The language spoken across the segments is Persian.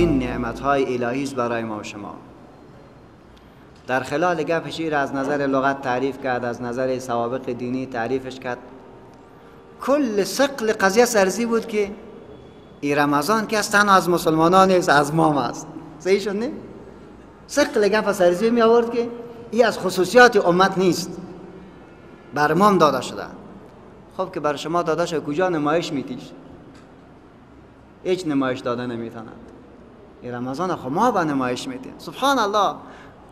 بزرگترین نعمت های الهی است برای ما و شما. در خلال گپ شیر از نظر لغت تعریف کرد از نظر سوابق دینی تعریفش کرد. کل سقل قضیه سرزی بود که این رمضان که از تنها از مسلمانان نیست از ما است. صحیح شد نه؟ سقل گپ سرزی می آورد که این از خصوصیات امت نیست. بر ما داده شده. خب که بر شما داده شده کجا نمایش میتیش هیچ نمایش داده نمی‌تونند رمضان خب ما به نمایش میتیم سبحان الله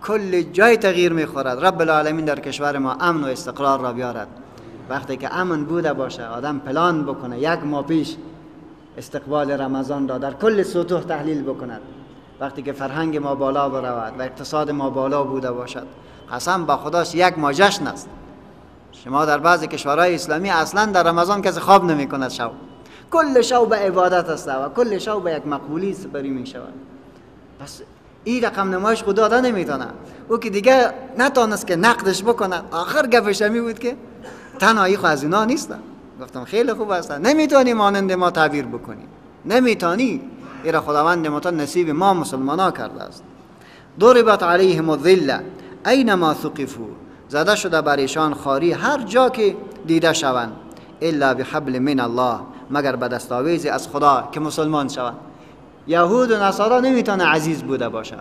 کل جای تغییر می‌خورد. رب العالمین در کشور ما امن و استقرار را بیارد. وقتی که امن بوده باشه آدم پلان بکنه. یک ماه پیش استقبال رمضان را در کل سطوح تحلیل بکند. وقتی که فرهنگ ما بالا برود و اقتصاد ما بالا بوده باشد قسم با خداش یک ماه جشن است. شما در بعضی کشورهای اسلامی اصلا در رمضان کسی خواب نمی کند شب. کل شو به عبادت است و کل شو به یک مقبولی سپری می شود پس این رقم نمایش خدا داده نمی‌تونه او که دیگه نتانست که نقدش بکنه. آخر گفش می بود که تنهایی خو از اینا نیستن گفتم خیلی خوب است. نمی‌تونی مانند ما تعبیر بکنی. نمی‌تونی. ایرا خداوند متا نصیب ما مسلمان ها کرده است. ضربت علیهم الذله اینما ثقفوا. زده شده بر ایشان خاری. هر جا که دیده شوند. الا بحبل من الله. مگر به دستاویزی از خدا که مسلمان شوند یهود و نصارا نمی‌تونه عزیز بوده باشه.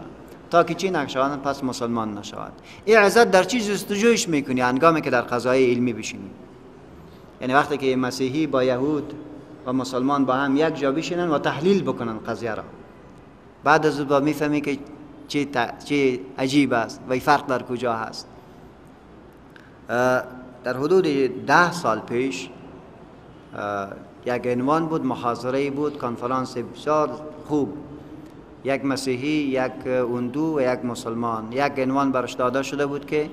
تا که چی نشوند پس مسلمان نشود. این عزت در چی جستجویش می‌کنی؟ انگامی که در قضای علمی بشینی. یعنی وقتی که مسیحی با یهود و مسلمان با هم یک جا بشینن و تحلیل بکنن قضیه را. بعد از با می‌فهمی که چی, چی عجیب است و فرق در کجا هست. در حدود ده سال پیش یک عنوان بود محاضره بود کنفرانس بسیار خوب. یک مسیحی یک اندو و یک مسلمان. یک عنوان برش داده شده بود که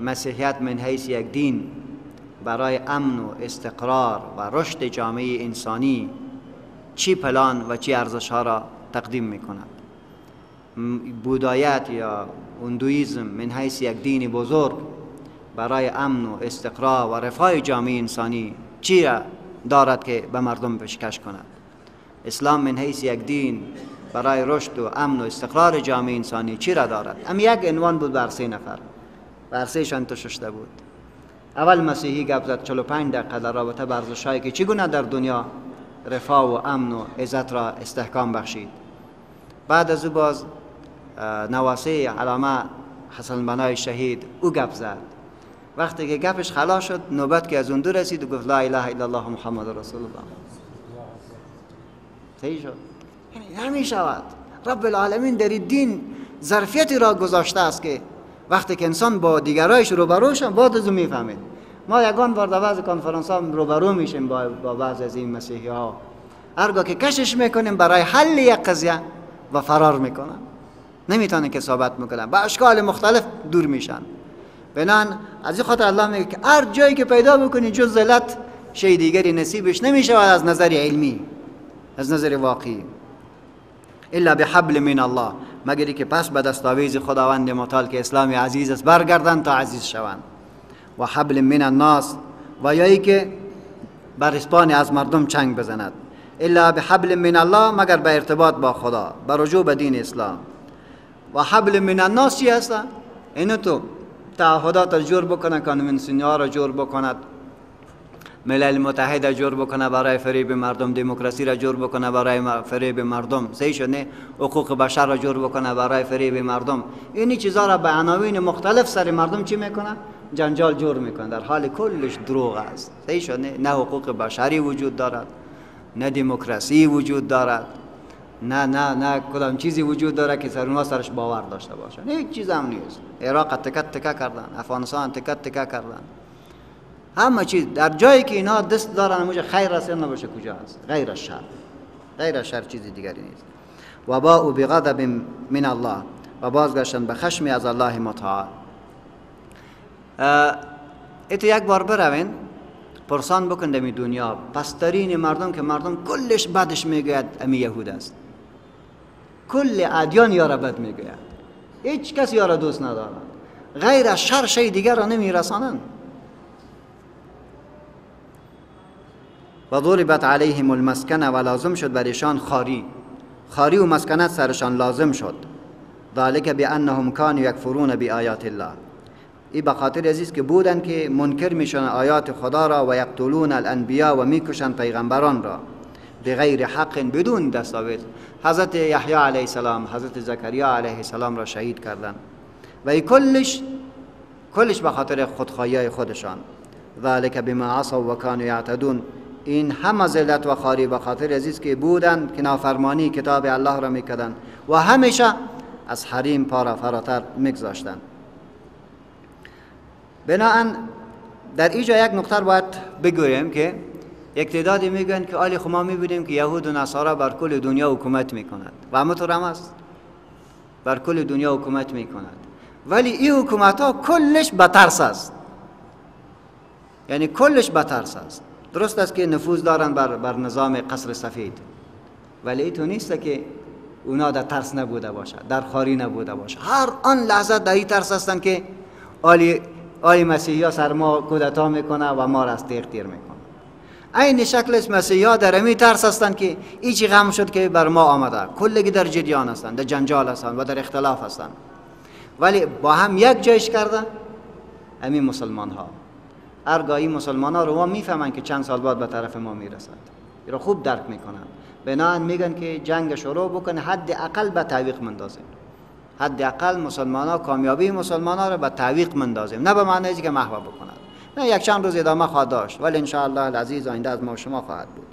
مسیحیت من حیث یک دین برای امن و استقرار و رشد جامعه انسانی چی پلان و چی ارزش ها را تقدیم می کند بودایت یا اندویزم من حیث یک دین بزرگ برای امن و استقرار و رفاه جامعه انسانی چی دارد که به مردم پیشکش کند؟ اسلام من حیث یک دین برای رشد و امن و استقرار جامعه انسانی چی را دارد؟ ام یک عنوان بود بر سه نفر. بر سه شان تو ششته بود. اول مسیحی گپ زد 45 دقیقه در رابطه به ارزش‌هایی که چگونه در دنیا؟ رفاه و امن و عزت را استحکام بخشید. بعد از او باز نواسه علامه حسن بنای شهید او گپ زد. وقتی که گپش خلاص شد نوبت که از اون دور رسید و گفت لا اله الا الله محمد رسول الله. صحیح شد. یعنی نمی شود. رب العالمین در دین ظرفیتی را گذاشته است که وقتی که انسان با دیگرایش روبرو شد بعد از می‌فهمید ما یگان بار در بعض کنفرانس ها روبرو میشیم با, با بعض از این مسیحی ها هرگاه که کشش می‌کنیم برای حل یک قضیه و فرار می‌کنن. نمی‌تونه که ثابت می‌کنن با اشکال مختلف دور میشن. بنان. از این خاطر الله میگه که هر جایی که پیدا بکنی جز ذلت شی دیگری نصیبش نمیشه از نظر علمی از نظر واقعی. الا بحبل من الله. مگری که پس به دستاویز خداوند متعال که اسلام عزیز است برگردن تا عزیز شوند. و حبل من الناس. و یایی که بر اسپان از مردم چنگ بزند. الا بحبل من الله مگر به ارتباط با خدا به رجوع به دین اسلام. و حبل من الناس چی هست؟ اینو تو تعهدات را جور بکنه کنونسیون ها را جور بکند. ملل متحد جور بکنه برای فریب مردم دموکراسی را جور بکنه برای فریب مردم. صحیح شده حقوق بشر را جور بکنه برای فریب مردم. اینی چیزا را به عناوین مختلف سر مردم چی می‌کنه؟ جنجال جور می‌کنه. در حال کلش دروغ است. صحیح شده نه حقوق بشری وجود دارد نه دموکراسی وجود دارد. نه نه نه کدام چیزی وجود داره که سر اونها سرش باور داشته باشن؟ هیچ چیز هم نیست. عراق تکت تکه کردن افغانستان تکت تکه کردن. همه چیز. در جایی که اینا دست دارن موجه خیر است نباشه کجا است؟ غیر شر. غیر شر چیزی دیگری نیست. و با او بغضب من الله. و بازگشتن به خشمی از الله متعال. ایتو یک بار بروین پرسان بکن دمی دنیا. پسترین مردم که مردم کلش بدش می‌گوید امی یهود است. کل ادیان یارا بد می‌گوید هیچ کس یارا دوست ندارد غیر از شر شی دیگر را نمیرسانند و ضربت علیهم المسکنه و لازم شد بر ایشان خاری. خاری و مسکنت سرشان لازم شد. ذالک بانهم كانوا یکفرون بآیات الله. ای به خاطر عزیز که بودن که منکر میشن آیات خدا را و یقتلون الانبیا و می‌کشن پیغمبران را. بغیر حق بدون دستاویز. حضرت یحیی علیه السلام حضرت زکریا علیه السلام را شهید کردند. و ای کلش کلش به خاطر خودخواهی خودشان. ذالک بما عصوا و کانوا یعتدون. این همه ذلت و خاری به خاطر عزیز که بودند که نافرمانی کتاب الله را می‌کردند. و همیشه از حریم پارا فراتر میگذاشتند. بناهن در اینجا یک نقطه باید بگویم که یک تعدادی میگن که آلی خما می‌بینیم که یهود و نصارا بر کل دنیا حکومت می‌کنند و همونطور هم است بر کل دنیا حکومت می‌کنند ولی این حکومت ها کلش بترس است. یعنی کلش بترس است. درست است که نفوذ دارن بر, بر نظام قصر سفید. ولی تو نیست که اونا در ترس نبوده باشه در خاری نبوده باشه. هر آن لحظه در این ترس هستن که آلی آی مسیحی ها سر ما کودتا می‌کنه و ما را از تیغ تیر می‌کنه این شکلش مسیحی ها در امی ترس هستند که ایچی غم شد که بر ما آمده. کلگی در جریان هستند در جنجال هستند و در اختلاف هستند. ولی با هم یک جایش کرده امی مسلمان ها ارگاهی مسلمان ها رو ما می‌فهمن که چند سال بعد به طرف ما می‌رسد. رو خوب درک می‌کنن بناهن میگن که جنگ شروع بکنه حد اقل به تعویق مندازیم. حد اقل مسلمان ها کامیابی مسلمان ها رو به تعویق مندازیم. نه به معنی که محو بکنند. نه یک چند روز ادامه خواهد داشت. ولی ان الله العزیز آینده از ما شما خواهد بود.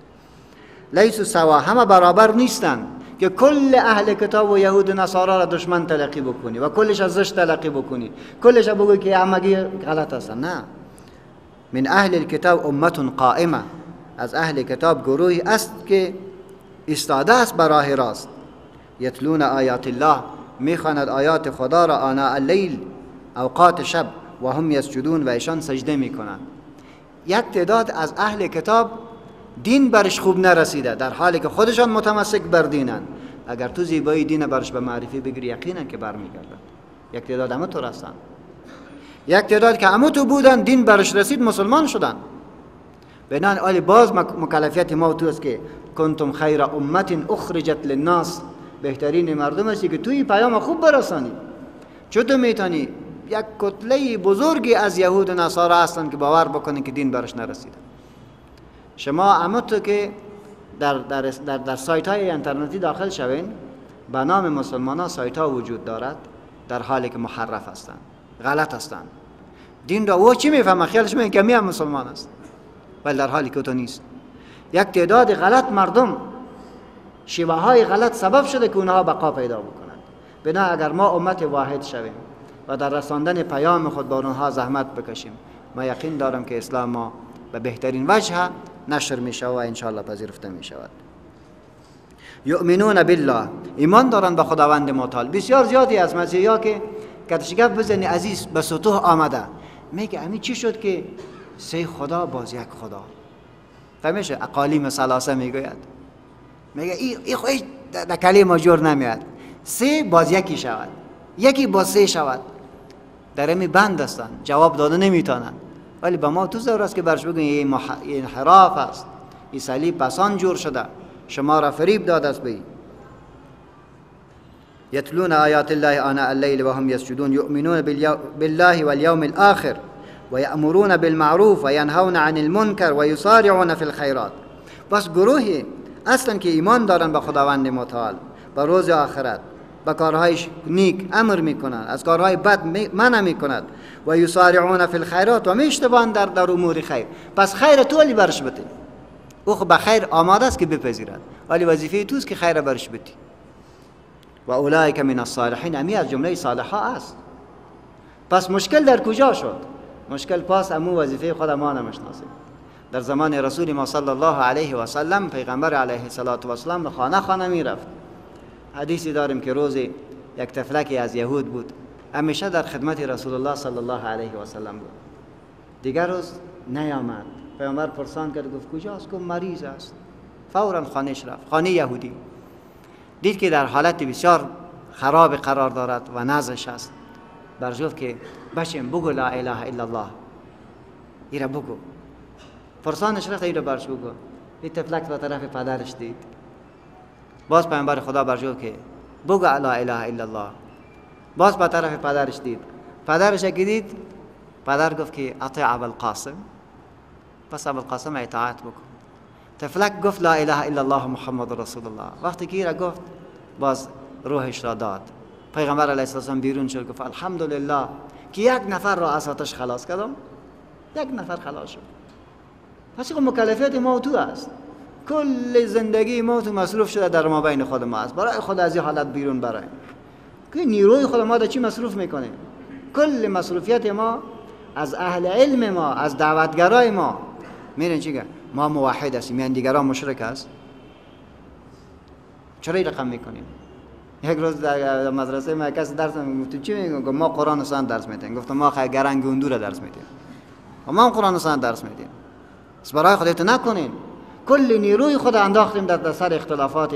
لیس سوا همه برابر نیستند که کل اهل کتاب و یهود و نصارا را دشمن تلقی بکنی و کلش از زشت تلقی بکنی. کلش بگوی که همگی غلط هستن. نه. من اهل الكتاب امت قائمه از اهل کتاب گروهی است که استاده است براه راست. یتلون آیات الله می‌خواند آیات خدا را آنا اللیل اوقات شب. و هم یسجدون و ایشان سجده می‌کنند. یک تعداد از اهل کتاب دین برش خوب نرسیده در حالی که خودشان متمسک بر دینند. اگر تو زیبایی دین برش به معرفی بگیری یقینا که برمیگردند یک تعداد همه تو رستن یک تعداد که همه تو بودن دین برش رسید مسلمان شدن. بنان آلی باز مکلفیت ما تو است که کنتم خیر امت اخرجت للناس. بهترین مردم هستی که توی پیام خوب برسانی. چطور می‌تونی یک کتله بزرگی از یهود و نصارا هستند که باور بکنن که دین برش نرسیده. شما اما تو که در, در, در, در سایت های اینترنتی داخل شوین به نام مسلمان ها سایت ها وجود دارد در حالی که محرف هستند غلط هستند. دین را او چی می‌فهمه؟ خیالش میگه کمی هم مسلمان است. ولی در حالی که تو نیست. یک تعداد غلط مردم شیوه های غلط سبب شده که اونها بقا پیدا بکنند. بنا اگر ما امت واحد شویم و در رساندن پیام خود با اونها زحمت بکشیم. ما یقین دارم که اسلام ما به بهترین وجه نشر می شود و انشاءالله پذیرفته می شود یؤمنون بالله. ایمان دارند به خداوند متعال. بسیار زیادی از مسیحا که کتشگف بزنی عزیز به سطوح آمده. میگه امی چی شد که سه خدا باز یک خدا؟ فهمیشه؟ اقالیم سلاسه می‌گوید. میگه ای, ای خودش در کلمه جور نمیاد. سه باز یکی شود. یکی باز سه شود. در بند هستن. جواب داده نمی‌تونن. ولی به ما تو زور است که برش بگوین این مح... انحراف است این صلیب پسان جور شده. شما را فریب داد است بی یتلون آیات الله آناء الليل وهم يسجدون يؤمنون بالله واليوم الآخر ويأمرون بالمعروف وينهون عن المنكر ويصارعون في الخيرات بس گروهی اصلا که ایمان دارن به خداوند متعال. به روز آخرت. به کارهای نیک امر می‌کنند از کارهای بد منع می‌کند. و یسارعون فی الخیرات و میشتبان در در امور خیر. پس خیر تو ولی برش بده. او خب به خیر آماده است که بپذیرد. ولی وظیفه توست که خیر برش بدی. و اولئک من الصالحین. امی از جمله صالحا است. پس مشکل در کجا شد؟ مشکل پاس امو وظیفه خود ما نمی‌شناسیم در زمان رسول ما صلی الله علیه و سلم پیغمبر علیه الصلاة و سلام به خانه خانه می رفت حدیثی داریم که روزی یک تفلکی از یهود بود. همیشه در خدمت رسول الله صلی الله علیه و سلم بود. دیگر روز نیامد. پیغمبر پرسان کرد گفت کجاست؟ گفت مریض است. فورا خانهش رفت. خانه یهودی. دید که در حالت بسیار خراب قرار دارد و نزش است. برجوف که بشم بگو لا اله الا الله. ایره بگو. فرسانش رفت اینو برش بگو. این تفلک به طرف پدرش دید. باز پیامبر خدا برجو که بگو لا اله الا الله. باز به طرف پدرش دید. پدرش که دید پدر گفت که اطیع القاسم. پس القاسم اطاعت بکن. تفلک گفت لا اله الا الله محمد رسول الله. وقتی که را گفت باز روحش را داد. پیغمبر علیه السلام بیرون شد گفت الحمدلله که یک نفر را از آتش خلاص کردم. یک نفر خلاص شد. پس مکلفیت ما تو است. کل زندگی ما تو مصروف شده در ما بین خود ما است. برای خود از این حالت بیرون برای. که نیروی خود ما در چی مصروف می‌کنیم کل مصروفیت ما از اهل علم ما از دعوتگرای ما. میرین چی ما موحد هستیم یعنی دیگران مشرک است چرا رقم می‌کنیم؟ یک روز در مدرسه ما کسی درس می‌گفت چی میگم ما قرآن سان درس میدیم. گفتم ما خیلی گرنگ اندور درس میدیم. ما قرآن سان درس میدیم. برای خودت نکنین. کل نیروی خود انداختیم در سر اختلافات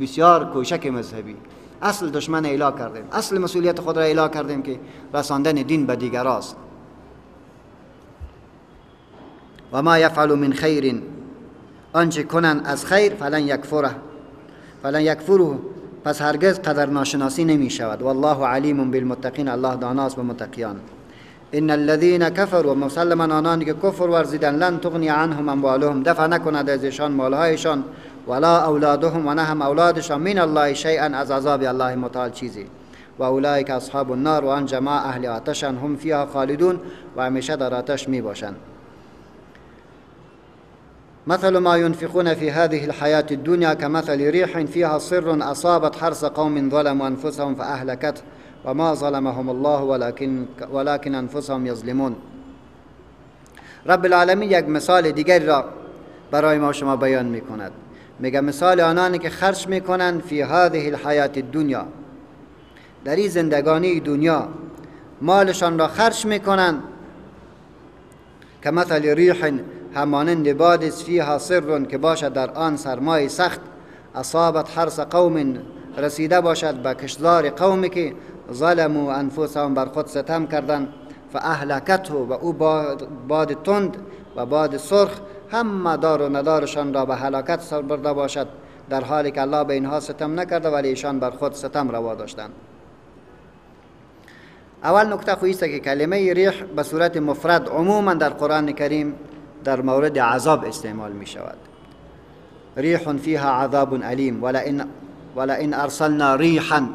بسیار کوشک مذهبی. اصل دشمن ایلا کردیم. اصل مسئولیت خود را ایلا کردیم که رساندن دین به دیگر است. و ما یفعل من خیر آنچه کنن از خیر فلن یکفره. فلن یکفره. پس هرگز قدر ناشناسی نمی شود والله علیم بالمتقین. الله داناست به متقیان. إن الذين كفروا مسلما آنانی که کفر لن تغنی عنهم اموالهم. دفع نکند از ایشان ولا اولادهم و نه هم اولادشان. من الله شیئا از عذاب الله متعال چیزی. و اولئک اصحاب النار و آن جماع أهل آتشان هم فيها خالدون و همیشه در آتش می مثل ما ينفقون في هذه الحياة الدنيا كمثل ريح فيها صر أصابت حرث قوم ظلموا أنفسهم فأهلكته وما ظلمهم الله ولكن, ولكن أنفسهم يظلمون. رب العالمین یک مثال دیگری را برای ما شما بیان می کند میگه مثال آنانی که خرج می‌کنند فی هذه الحیات الدنیا. در این زندگانی دنیا مالشان را خرج می‌کنند. که مثل ریح همانند باد فیها سر که باشد در آن سرمای سخت. اصابت حرس قوم رسیده باشد به کشدار قومی که ظلموا انفسهم بر خود ستم کردند فاهلکته و او باد تند و باد سرخ همه دار و ندارشان را به هلاکت سر برده باشد. در حالی که الله به اینها ستم نکرده ولی ایشان بر خود ستم روا داشتند. اول نکته خویست که کلمه ریح به صورت مفرد عموما در قرآن کریم در مورد عذاب استعمال می شود. ریح فیها عذاب علیم. ولا این ارسلنا ریحا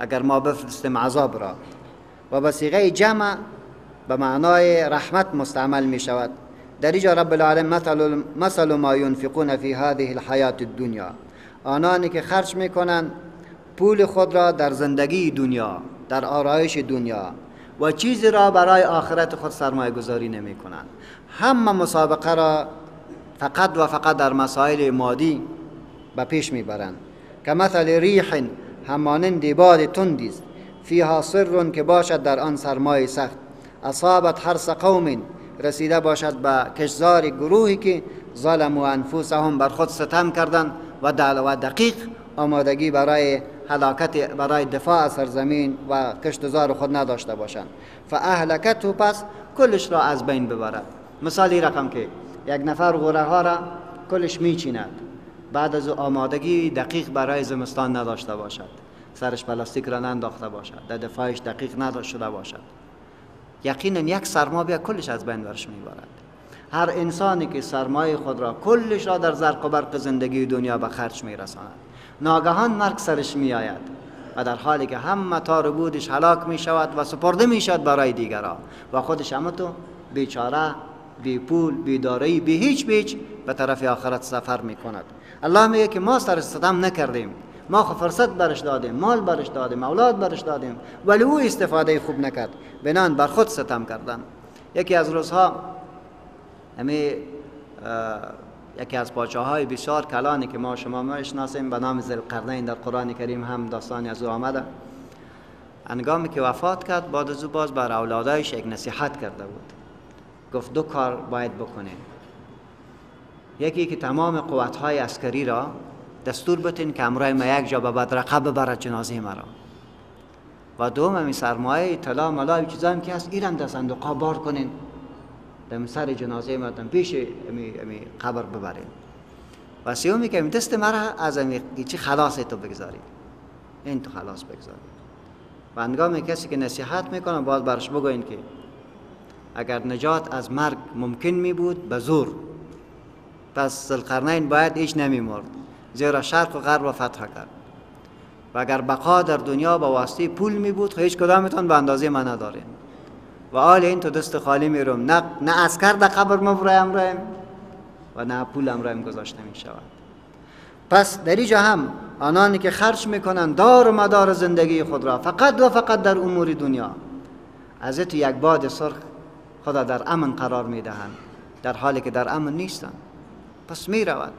اگر ما بفرستیم عذاب را. و به صیغه جمع به معنای رحمت مستعمل می شود در اینجا رب العالم مثل, مثل ما ينفقون فی هذه الحیات الدنیا. آنانی که خرج می‌کنند پول خود را در زندگی دنیا در آرایش دنیا و چیزی را برای آخرت خود سرمایه گذاری نمی کنند همه مسابقه را فقط و فقط در مسائل مادی به پیش می‌برند. که مثل ریح همانند باد تندیست فیها سر که باشد در آن سرمایه سخت اصابت حرس قوم رسیده باشد به کشزار گروهی که ظلم و انفوسهم بر خود ستم کردند و دقیق آمادگی برای حلاکت برای دفاع از سرزمین و کشتزار خود نداشته باشند فاهلکت پس کلش را از بین ببرد مثالی رقم که یک نفر غوره ها را کلش میچیند بعد از آمادگی دقیق برای زمستان نداشته باشد. سرش پلاستیک را ننداخته باشد. در دفاعش دقیق نداشته باشد. یقینا یک سرما بیا کلش از بین برش می‌برد هر انسانی که سرمایه خود را کلش را در زرق و برق زندگی دنیا به خرج میرساند. ناگهان مرگ سرش میآید و در حالی که همه تار بودش هلاک می شود و سپرده می شود برای دیگران و خودش همه تو بیچاره بی پول بی دارایی بی هیچ بیچ به طرف آخرت سفر می کند الله میگه که ما سر ستم نکردیم. ما خو فرصت برش دادیم مال برش دادیم اولاد برش دادیم ولی او استفاده خوب نکرد. بنان بر خود ستم کردن. یکی از روزها همی یکی از پاچه های بسیار کلانی که ما شما می‌شناسیم به نام ذوالقرنین در قرآن کریم هم داستانی از او آمده. انگامی که وفات کرد بعد از او باز بر اولادایش یک نصیحت کرده بود. گفت دو کار باید بکنه یکی که تمام قوت های عسکری را دستور بتین که امرای ما یک جا به بدرقه ببرد جنازه مرا و دوم همی سرمایه طلا ملا چیزا که هست ایرم در صندوق بار کنین. در سر جنازه مردم پیش امی, امی قبر ببرین. و سیومی که دست مرا از چی خلاص تو بگذاری این تو خلاص بگذاری و انگام کسی که نصیحت می‌کنه باز برش بگوین که اگر نجات از مرگ ممکن می بود به زور پس زلقرنین باید ایش نمی مرد زیرا شرق و غرب و فتح کرد. و اگر بقا در دنیا با واسطه پول می بود خب هیچ کدامتان به اندازه من ندارین و آل این تو دست خالی می‌روم نه نه اسکر در قبر مبرایم رایم و نه پول امرایم گذاشته می شود. پس در اینجا هم آنانی که خرج می‌کنند دار و مدار زندگی خود را فقط و فقط در امور دنیا. از تو یک باد سرخ خدا در امن قرار می‌دهند در حالی که در امن نیستند. پس می رود.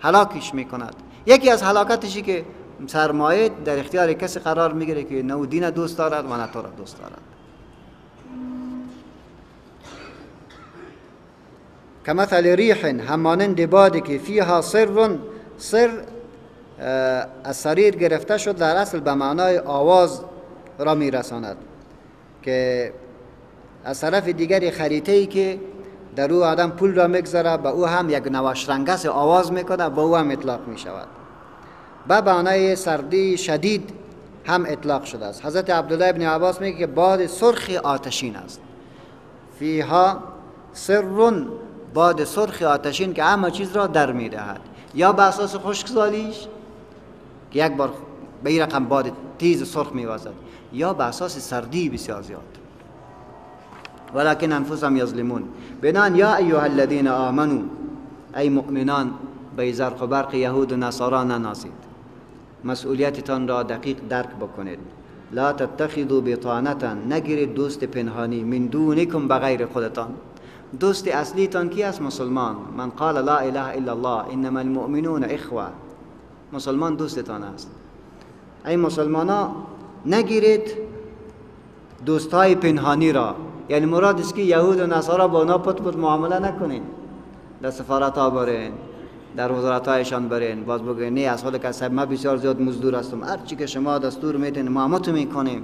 هلاکش می کند. یکی از هلاکتشی که سرمایه در اختیار کسی قرار می‌گیره که نه دین دوست دارد و نه تو را دوست دارد. کمثل ریح همانند بادی که فیها سر سر از سریر گرفته شد در اصل به معنای آواز را میرساند که از طرف دیگری خریطه ای که در او آدم پول را می‌گذاره به او هم یک نواشرنگس آواز می‌کنه به او هم اطلاق می شود به معنای سردی شدید هم اطلاق شده است. حضرت عبدالله ابن عباس میگه که باد سرخ آتشین است. فیها سرون باد سرخ آتشین که همه چیز را در می‌دهد. یا به اساس خشکسالیش که یک بار به این رقم باد تیز سرخ میوازد یا به اساس سردی بسیار زیاد. ولكن أنفسهم یظلمون بنان یا ایها الذین آمنو ای مؤمنان به زرق و برق یهود و نصارا نناسید مسئولیتتان را دقیق درک بکنید. لا تتخذوا بطانتا نگیرید دوست پنهانی من دونکم بغیر خودتان. دوست اصلیتان کی است مسلمان؟ من قال لا اله الا الله انما المؤمنون اخوة. مسلمان دوستتان است. ای مسلمانا نگیرید دوستای پنهانی را. یعنی مراد است که یهود و نصارا با اونا پت پت معامله نکنین. در سفارت ها برین در وزارت هایشان برین. باز بگوین نه از حال که ما بسیار زیاد مزدور هستم. هر چی که شما دستور میتین ما تو می‌کنیم.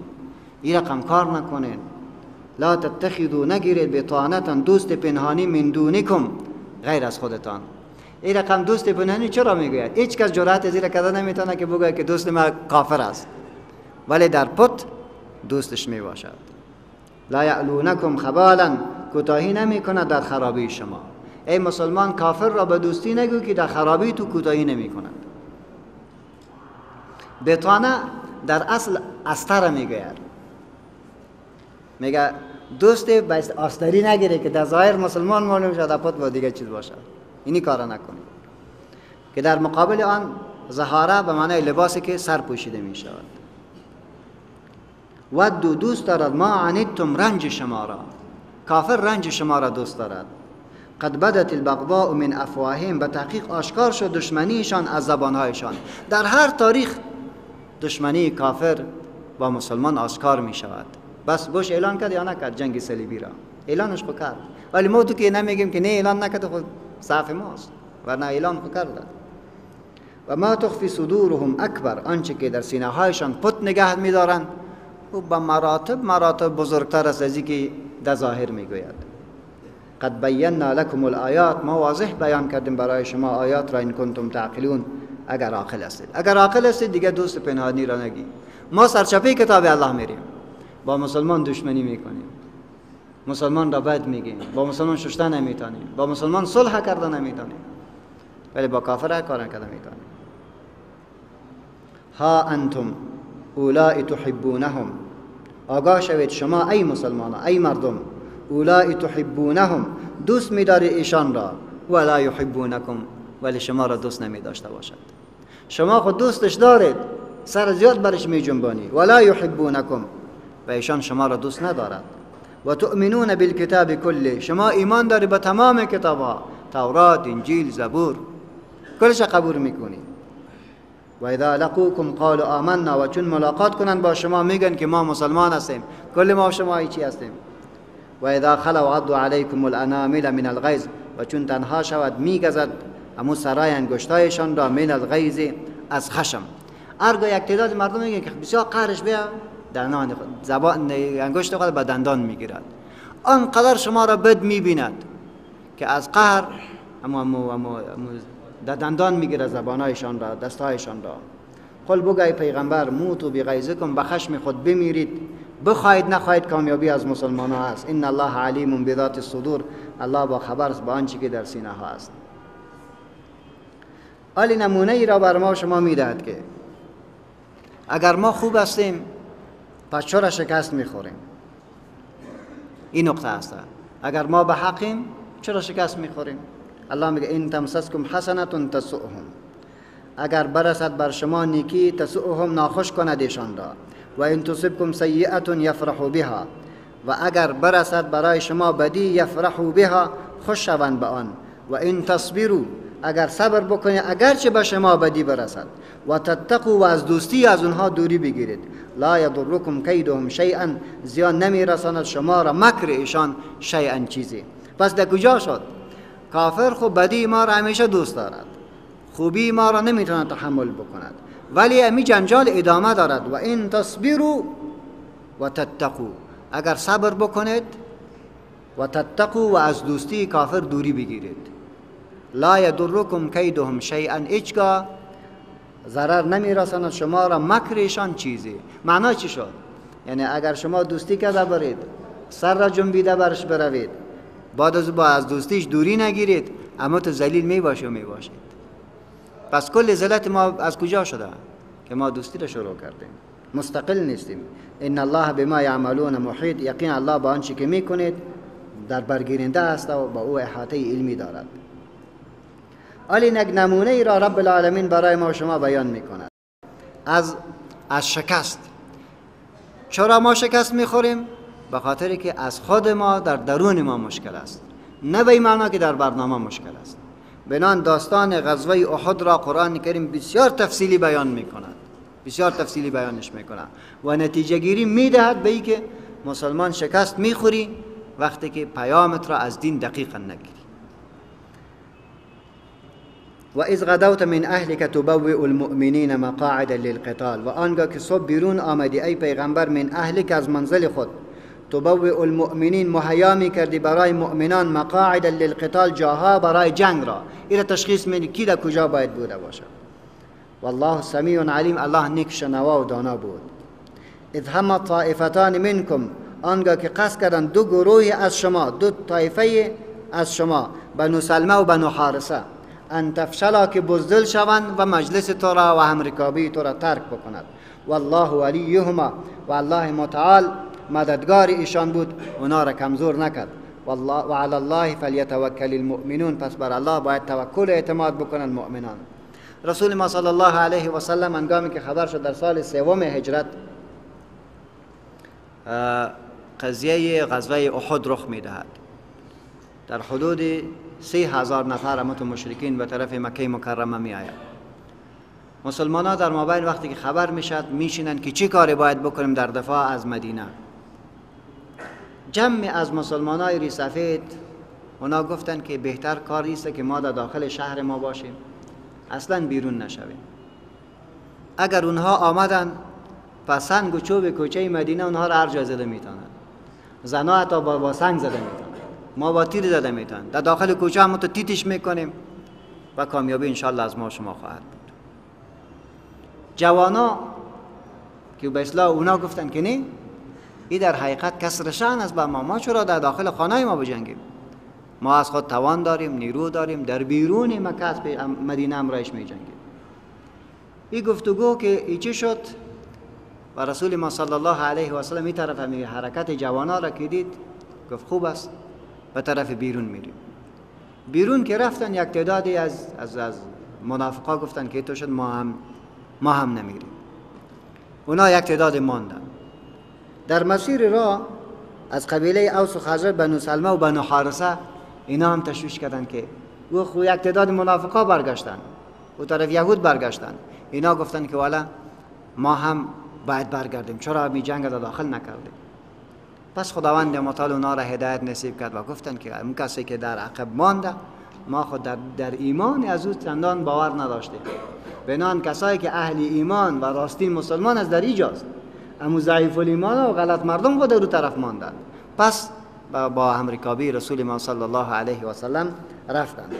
این رقم کار نکنین. لا تتخذوا نگیرید بطانتا دوست پنهانی من دونکم غیر از خودتان. این رقم دوست پنهانی چرا می‌گوید؟ هیچ کس جرأت زیر کده نمی‌تونه که بگوید که دوست ما کافر است. ولی در پت دوستش می‌باشد. لا یعلونکم خبالا کوتاهی نمی کند در خرابی شما. ای مسلمان کافر را به دوستی نگو که در خرابی تو کوتاهی نمی کند. بتانه در اصل استر می‌گوید میگه دوست به آستری نگیره که در ظاهر مسلمان معلوم شد پت با دیگه چیز باشه. اینی کارا نکنی. که در مقابل آن زهاره به معنی لباسی که سر پوشیده می شود. ودو دوست دارد ما عنیتم رنج شما را کافر رنج شما را دوست دارد قد بدت البغضاء من افواههم به تحقیق آشکار شد دشمنیشان از زبانهایشان. در هر تاریخ دشمنی کافر با مسلمان آشکار می شود بس گوش اعلان کرد یا نکرد جنگ صلیبی را؟ اعلانش کرد. ولی ما تو که نمیگیم که نه اعلان نکرد خود صاف ماست. ورنه اعلان خود کرده. و ما تخفی صدورهم اکبر آنچه که در سینه هایشان پت نگه میدارند. او به مراتب مراتب بزرگتر است از که در ظاهر می‌گوید قد بینا لکم الآیات ما واضح بیان کردیم برای شما آیات را این کنتم تعقلون اگر عاقل هستید اگر عاقل هستید دیگه دوست پنهانی را نگی ما سرچپه کتاب الله میریم با مسلمان دشمنی می‌کنیم مسلمان را بد میگیم با مسلمان ششته نمی‌تونیم با مسلمان صلح کرده نمی‌تونیم ولی با کافر کار کرده می‌تونیم ها انتم اولائی تحبونهم آگاه شوید شما ای مسلمان ای مردم. اولائی تحبونهم. دوست میداری ایشان را؟ ولا یحبونکم. ولی شما را دوست نمی داشته باشد. شما خود دوستش دارید. سر زیاد برش می جنبانی ولا یحبونکم. و ایشان شما را دوست ندارد. و تؤمنون بالکتاب کله شما ایمان داری به تمام کتاب ها تورات انجیل زبور. کلش قبول میکنید و اذا لقوكم قالوا آمنا و چون ملاقات کنند با شما میگن که ما مسلمان هستیم. کل ما شما چی هستیم؟ و اذا خلوا عضوا عليكم الانامل من الغيظ و چون تنها شود میگزد امو سرای انگشتایشان را من الغیظ از خشم. ارگا یک تعداد مردم میگن که بسیار قهرش بیا دندان زبان انگشت خود به دندان می‌گیرد. آنقدر شما را بد می‌بیند که از قهر امو, امو, امو در دندان می‌گیره زبانایشان را دستایشان را. قل بگای پیغمبر موت و بغیظکم به خشم خود بمیرید. بخواید نخواهید کامیابی از مسلمان ها است ان الله علیم بذات الصدور. الله با خبر است با آنچه که در سینه ها است. علی نمونه ای را بر ما شما می‌دهد که اگر ما خوب هستیم پس چرا شکست می‌خوریم؟ این نقطه است. اگر ما به حقیم چرا شکست می‌خوریم؟ الله میگه این تمسسکم حسنتون تسؤهم. اگر برسد بر شما نیکی تسؤهم ناخوش کند ایشان را. و این تصبکم سیئت یفرحوا بها. و اگر برسد برای شما بدی یفرحوا بها خوش شوند به آن. و این تصبروا. اگر صبر بکنید اگرچه به شما بدی برسد. و تتقوا و از دوستی از اونها دوری بگیرید. لا یضرکم کیدهم شیئا. زیان نمیرساند شما را مکر ایشان شیئا چیزی. پس در کجا شد؟ کافر خب بدی ما را همیشه دوست دارد. خوبی ما را نمی‌تواند تحمل بکند. ولی امی جنجال ادامه دارد. و این تصبروا و تتقو. اگر صبر بکنید و تتقو و از دوستی کافر دوری بگیرید. لا یدرکم کیدهم شیئا. اچگاه ضرر نمیرساند. شما را مکرشان چیزی. معنا چی شد؟ یعنی اگر شما دوستی کرده برید سر را جنبیده برش بروید. بعد از با از دوستیش دوری نگیرید اما تو ذلیل می باشی و می باشید. پس کل ذلت ما از کجا شده؟ که ما دوستی را شروع کردیم. مستقل نیستیم. ان الله بما یعملون محیط. یقین الله با آنچه که می‌کنید در برگیرنده است و با او احاطه علمی دارد. علی نگ نمونه ای را رب العالمین برای ما شما بیان می‌کند. از از شکست. چرا ما شکست می‌خوریم؟ به خاطر که از خود ما در درون ما مشکل است. نه به معنا که در برنامه مشکل است. بنان داستان غزوه احد را قرآن کریم بسیار تفصیلی بیان می کند بسیار تفصیلی بیانش می کند و نتیجه گیری می دهد به که مسلمان شکست می خوری وقتی که پیامت را از دین دقیقا نگیری. و از غدوت من اهلک تبوئ المؤمنین مقاعد للقتال. و آنگاه که صبح بیرون آمدی ای پیغمبر من اهلک از منزل خود. تبوئ المؤمنین مهیا می کردی برای مؤمنان مقاعد للقتال جاها برای جنگ را این تشخیص می کی در کجا باید والله سمیع علیم الله نیک شنوا و دانا بود. إذ هم طائفتان منکم آنگاه که قصد کردن دو گروه از شما دو طایفه از شما بنو سلمه و بنو حارسه ان تفشلا که بزدل شوند و مجلس تو را و همرکابی تو را بکند. والله ولیهما و الله متعال مددگار ایشان بود اونا را کمزور نکرد. والله و علی الله فلیتوکل المؤمنون پس بر الله باید توکل اعتماد بکنن مؤمنان. رسول ما صلی الله علیه و سلم انگامی که خبر شد در سال سوم هجرت قضیه غزوه احد رخ می‌دهد. در حدود سی هزار نفر امت مشرکین به طرف مکه مکرمه می آید مسلمان ها در مابین وقتی که خبر می‌شد میشینند که چی کاری باید بکنیم در دفاع از مدینه. جمع از مسلمان های ری سفید اونا گفتن که بهتر کار است که ما در داخل شهر ما باشیم. اصلا بیرون نشویم. اگر اونها آمدن پس سنگ و چوب کوچه مدینه اونها را هر جا زده می‌تونن. زنا حتی با, با سنگ زده می‌تونن. ما با تیر زده می‌تونن. در داخل کوچه هم تو تیتش می‌کنیم و کامیابی انشالله از ما شما خواهد بود. جوانا که به اصلاح اونا گفتن که نه این در حقیقت کسرشان است با ما. ما چرا در داخل خانه ما بجنگیم؟ ما از خود توان داریم نیرو داریم در بیرون مکه از مدینه امرایش می جنگیم این گفتگو که ای چه شد؟ و رسول ما صلی الله علیه و سلم این طرف همی حرکت جوانا را که دید گفت خوب است به طرف بیرون میریم. بیرون که رفتن یک تعدادی از از, از منافقا گفتن که تو شد ما هم ما هم نمیریم. اونا یک تعداد ماندن. در مسیر را از قبیله اوس و خزرج بنو سلمه و بنو حارسه اینا هم تشویش کردن که او خو یک تعداد منافقا برگشتن. او طرف یهود برگشتن. اینا گفتن که والا ما هم باید برگردیم. چرا می جنگ را داخل نکردیم؟ پس خداوند متعال اونا را هدایت نصیب کرد و گفتن که اون کسی که در عقب مانده ما خود در, در ایمان از او چندان باور نداشتیم. بنان کسایی که اهل ایمان و راستین مسلمان از در ایجاست. اما ضعیف الایمان و غلط مردم خود رو طرف ماندن پس با امریکابی رسول ما صلی الله علیه و سلم رفتن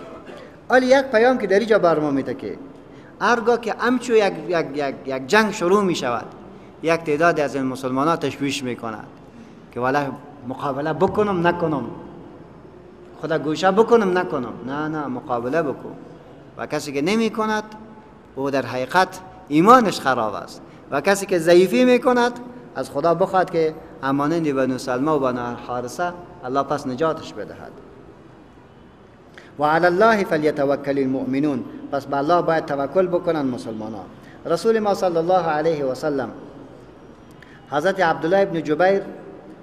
ولی یک پیام که در اینجا برما میده که هرگاه که امچو یک, یک, یک, یک جنگ شروع می شود یک تعداد از این مسلمان ها تشویش می کند که والا مقابله بکنم نکنم. خدا گوشه بکنم نکنم. نه نه مقابله بکن. و کسی که نمی کند او در حقیقت ایمانش خراب است. و کسی که ضعیفی می کند از خدا بخواد که امانند بنو سلمه و بنو حارسه الله پس نجاتش بدهد. و علی الله فلیتوکل المؤمنون. پس به الله باید توکل بکنن مسلمانان. رسول ما صلی الله علیه و سلم حضرت عبدالله ابن جبیر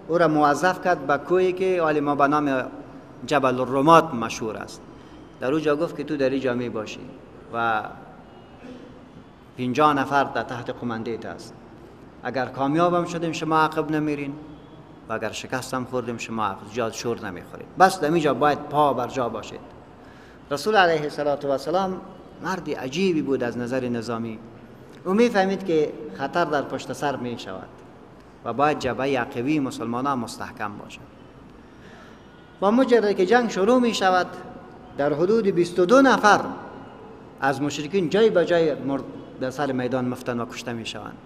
او را موظف کرد به کوی که آل ما به نام جبل الرمات مشهور است. در او گفت که تو در اینجا می باشی و پینجا نفر در تحت قمندیت است. اگر کامیابم شدیم شما عقب نمیرین. و اگر شکستم خوردیم شما عقب. جاد شور نمی‌خورید. بس در اینجا باید پا بر جا باشید. رسول علیه السلام مردی عجیبی بود از نظر نظامی. او می‌فهمید که خطر در پشت سر می شود و باید جبهه قوی مسلمان ها مستحکم باشد. و مجرد که جنگ شروع می شود در حدود 22 نفر از مشرکین جای به جای در سر میدان مفتن و کشته می شوند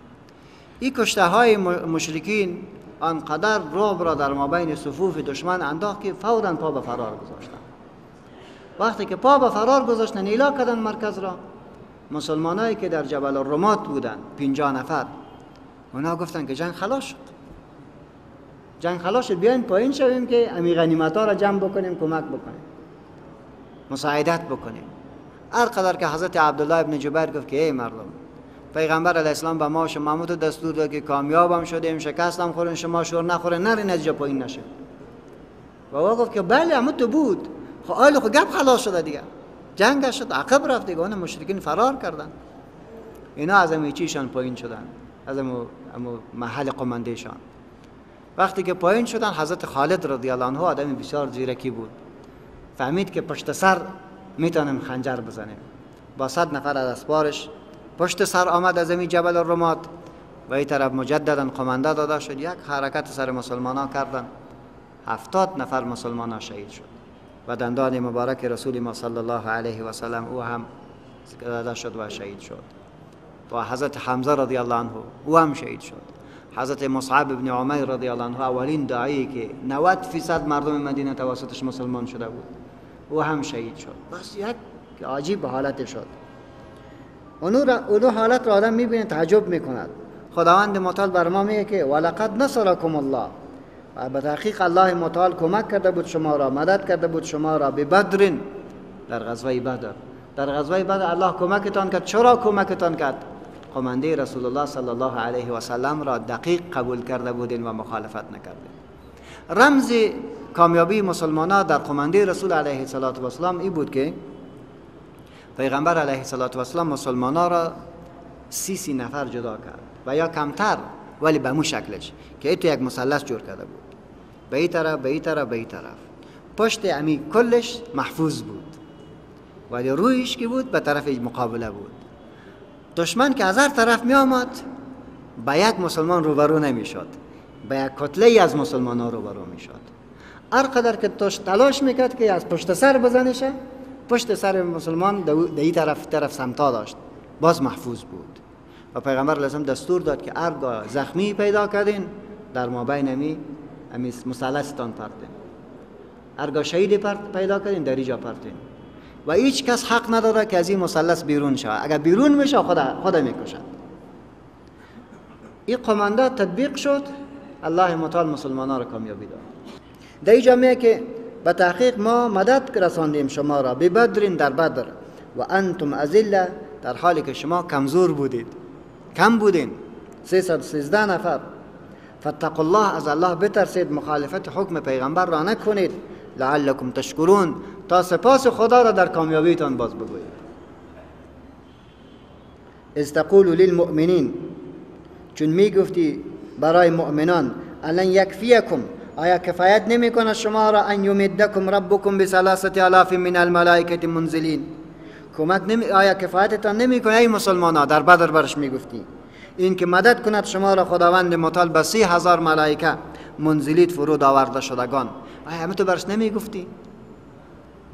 این کشته های مشرکین آنقدر روب را در مابین صفوف دشمن انداخت که فورا پا به فرار گذاشتن وقتی که پا به فرار گذاشتن نیلا کردن مرکز را. مسلمانایی که در جبل الرمات بودن 50 نفر. اونا گفتن که جنگ خلاص شد. جنگ خلاص شد. بیاین پایین شویم که امی غنیمت ها را جمع بکنیم کمک بکنیم. مساعدت بکنیم. هر قدر که حضرت عبدالله ابن جبیر گفت که ای مردم پیغمبر علیه السلام به ما شما محمود دستور داد که کامیابم شدیم شکستم خورن شما شور نخورن نرین از پایین نشه. و او گفت که بله اما تو بود. خب آل خب گپ خلاص شده دیگه. جنگ شد عقب رفت دیگه. اون مشرکین فرار کردن. اینا از چیشان پایین شدن. از امو, محل قمندهشان وقتی که پایین شدن حضرت خالد رضی الله عنه آدم بسیار زیرکی بود. فهمید که پشت سر می‌تونیم خنجر بزنیم. با صد نفر از اسبارش پشت سر آمد از این جبل الرمات و این طرف مجددا قمانده داده شد. یک حرکت سر مسلمان ها کردن. هفتاد نفر مسلمان ها شهید شد. و دندان مبارک رسول ما صلی الله علیه و سلم او هم داده شد و شهید شد. و حضرت حمزه رضی الله عنه او هم شهید شد. حضرت مصعب ابن عمر رضی الله عنه اولین دعایی که 90 فیصد مردم مدینه توسطش مسلمان شده بود. او هم شهید شد. بس یک عجیب حالت شد. اونو حالت را آدم می‌بینه تعجب می‌کند. خداوند متعال بر ما میگه که ولقد نصرکم الله. و به تحقیق الله متعال کمک کرده بود شما را مدد کرده بود شما را به بدر در غزوه بدر. در غزوه بدر الله کمکتان کرد. چرا کمکتان کرد؟ قمنده رسول الله صلی الله علیه و سلم را دقیق قبول کرده بودین و مخالفت نکردین. رمز کامیابی مسلمان در قمنده رسول علیه السلام ای بود که پیغمبر علیه السلام مسلمان را سی سی نفر جدا کرد و یا کمتر ولی به مو شکلش که ای تو یک مثلث جور کرده بود. به این طرف به این طرف به این طرف. پشت امی کلش محفوظ بود. ولی رویش که بود؟ به طرف مقابله بود. دشمن که از هر طرف می آمد به یک مسلمان روبرو نمی شد. به یک کتله از مسلمان ها روبرو می شد. هر قدر که توش تلاش می‌کرد که از پشت سر بزنشه پشت سر مسلمان در این طرف طرف سمتا داشت. باز محفوظ بود. و پیغمبر لازم دستور داد که هرگاه زخمی پیدا کردین در ما بین امی امی مثلثتان پرتین. هرگاه شهید پیدا کردین در اینجا پرتین. و هیچ کس حق نداره که از این مثلث بیرون شود. اگر بیرون میشه خدا خدا می‌کشد. این قمانده تطبیق شد. الله متعال مسلمانان را کامیابی داد. در اینجا که به تحقیق ما مدد رساندیم شما را به بدرین در بدر. و انتم ازله در حالی که شما کمزور بودید. کم بودین 313 نفر. فتق الله از الله بترسید مخالفت حکم پیغمبر را نکنید. لعلکم تشکرون. تا سپاس خدا را در کامیابیتان باز بگویید. استقول للمؤمنین چون می گفتی برای مؤمنان الان یکفیکم؟ آیا کفایت نمی کند شما را ان یمدکم ربکم بثلاثه الاف من الملائکه منزلین؟ کمک نمی آیا کفایتتان نمی کنه ای مسلمان در بدر برش می گفتی. این که مدد کند شما را خداوند مطال به سی هزار ملائکه منزلیت فرود آورده شدگان. آیا همه تو برش نمی گفتی؟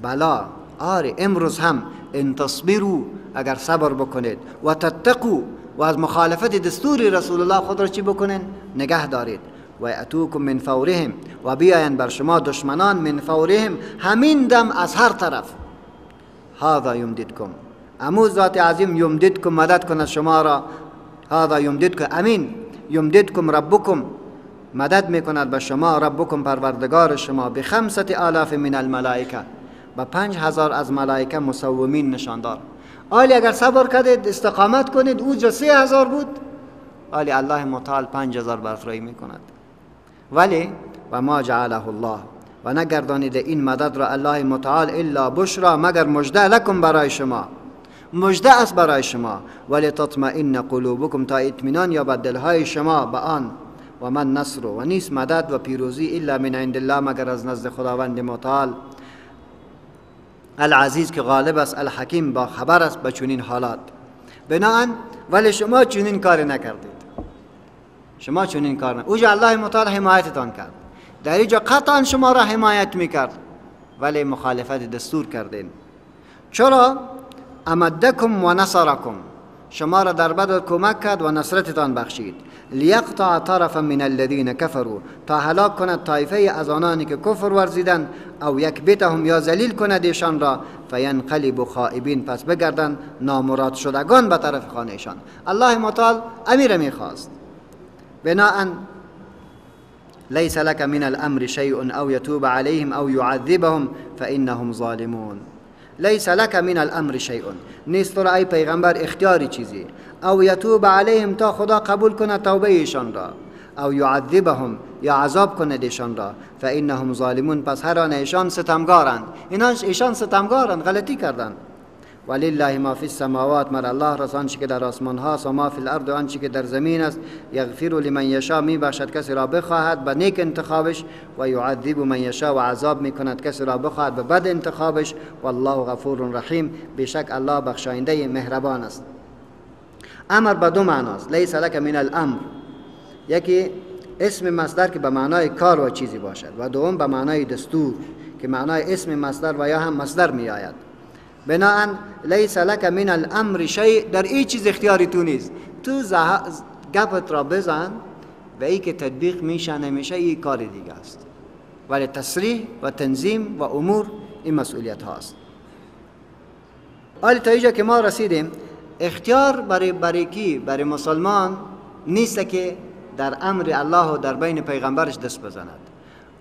بلا. آره امروز هم ان تصبروا اگر صبر بکنید. و تتقو و از مخالفت دستور رسول الله خود را چی بکنین نگه دارید. و اتوکم من فورهم و بیاین بر شما دشمنان من فورهم همین دم از هر طرف. هذا یمددکم. امو ذات عظیم یمددکم مدد کند شما را. هذا یمددکم امین. یمددکم ربکم. مدد می‌کند به شما ربکم پروردگار شما به خمسة آلاف من الملائکه. به پنج هزار از ملائکه مسومین نشاندار. آلی اگر صبر کردید استقامت کنید او جا سه هزار بود. آلی الله متعال پنج هزار برفرایی می‌کند. ولی و ما جعله الله. و نگردانید این مدد را الله متعال الا بشرا مگر مجده لکم برای شما. مجده است برای شما. ولی تطمئن قلوبکم تا اطمینان یا دلهای شما به آن. و من نصر و نیست مدد و پیروزی الا من عند الله مگر از نزد خداوند متعال. العزیز که غالب است الحکیم با خبر است به چنین حالات. بناهن ولی شما چنین کار نکردید. شما چنین کار نکردید. اوجا الله متعال حمایتتان کرد. در اینجا قطعا شما را حمایت می‌کرد. ولی مخالفت دستور کردین. چرا؟ امدکم و نصرکم. شما را در بدر کمک کرد و نصرتتان بخشید. لیقطع طرفا من الذين كفروا تا هلاک کند طایفه از آنانی که کفر ورزیدند او یک بیتهم یا ذلیل کند ایشان را. فینقلب خائبین پس بگردند. نامراد شدگان به طرف خانهشان الله متعال امیر می‌خواست. بناء ليس لك من الأمر شيء أو يتوب عليهم أو يعذبهم فإنهم ظالمون. ليس لك من الأمر شيء. نیست را ای پیغمبر اختیاری چیزی. أو یتوب علیهم تا خدا قبول کنه توبه ایشان را. أو یعذبهم یا عذاب کنه ایشان را. فإنهم ظالمون. پس هر آن ایشان ستمگارند. ایناش ایشان ستمگارند. ولله ما فی السماوات مر. الله رس آنچه که در آسمان هاست و ما فی الارض آنچه که در زمین است. یغفر لمن یشا می بخشد کسی را بخواهد به نیک انتخابش و یعذب من یشا و عذاب می کند کسی را بخواهد به بد انتخابش. والله غفور رحیم. بشک الله بخشاینده مهربان است. امر به دو معناست. لیس لک من الامر. یکی اسم مصدر که به معنای کار و چیزی باشد و دوم به معنای دستور که معنای اسم مصدر و یا هم مصدر می آید بناهن لیس لک من الامر شیء. در این چیز اختیاری تو نیست. تو گپت را بزن و ای که تطبیق میشه نمیشه این کار دیگه است. ولی تصریح و تنظیم و امور این مسئولیت هاست. حالی تا اینجا که ما رسیدیم اختیار برای برای کی؟ برای مسلمان نیست که در امر الله و در بین پیغمبرش دست بزند.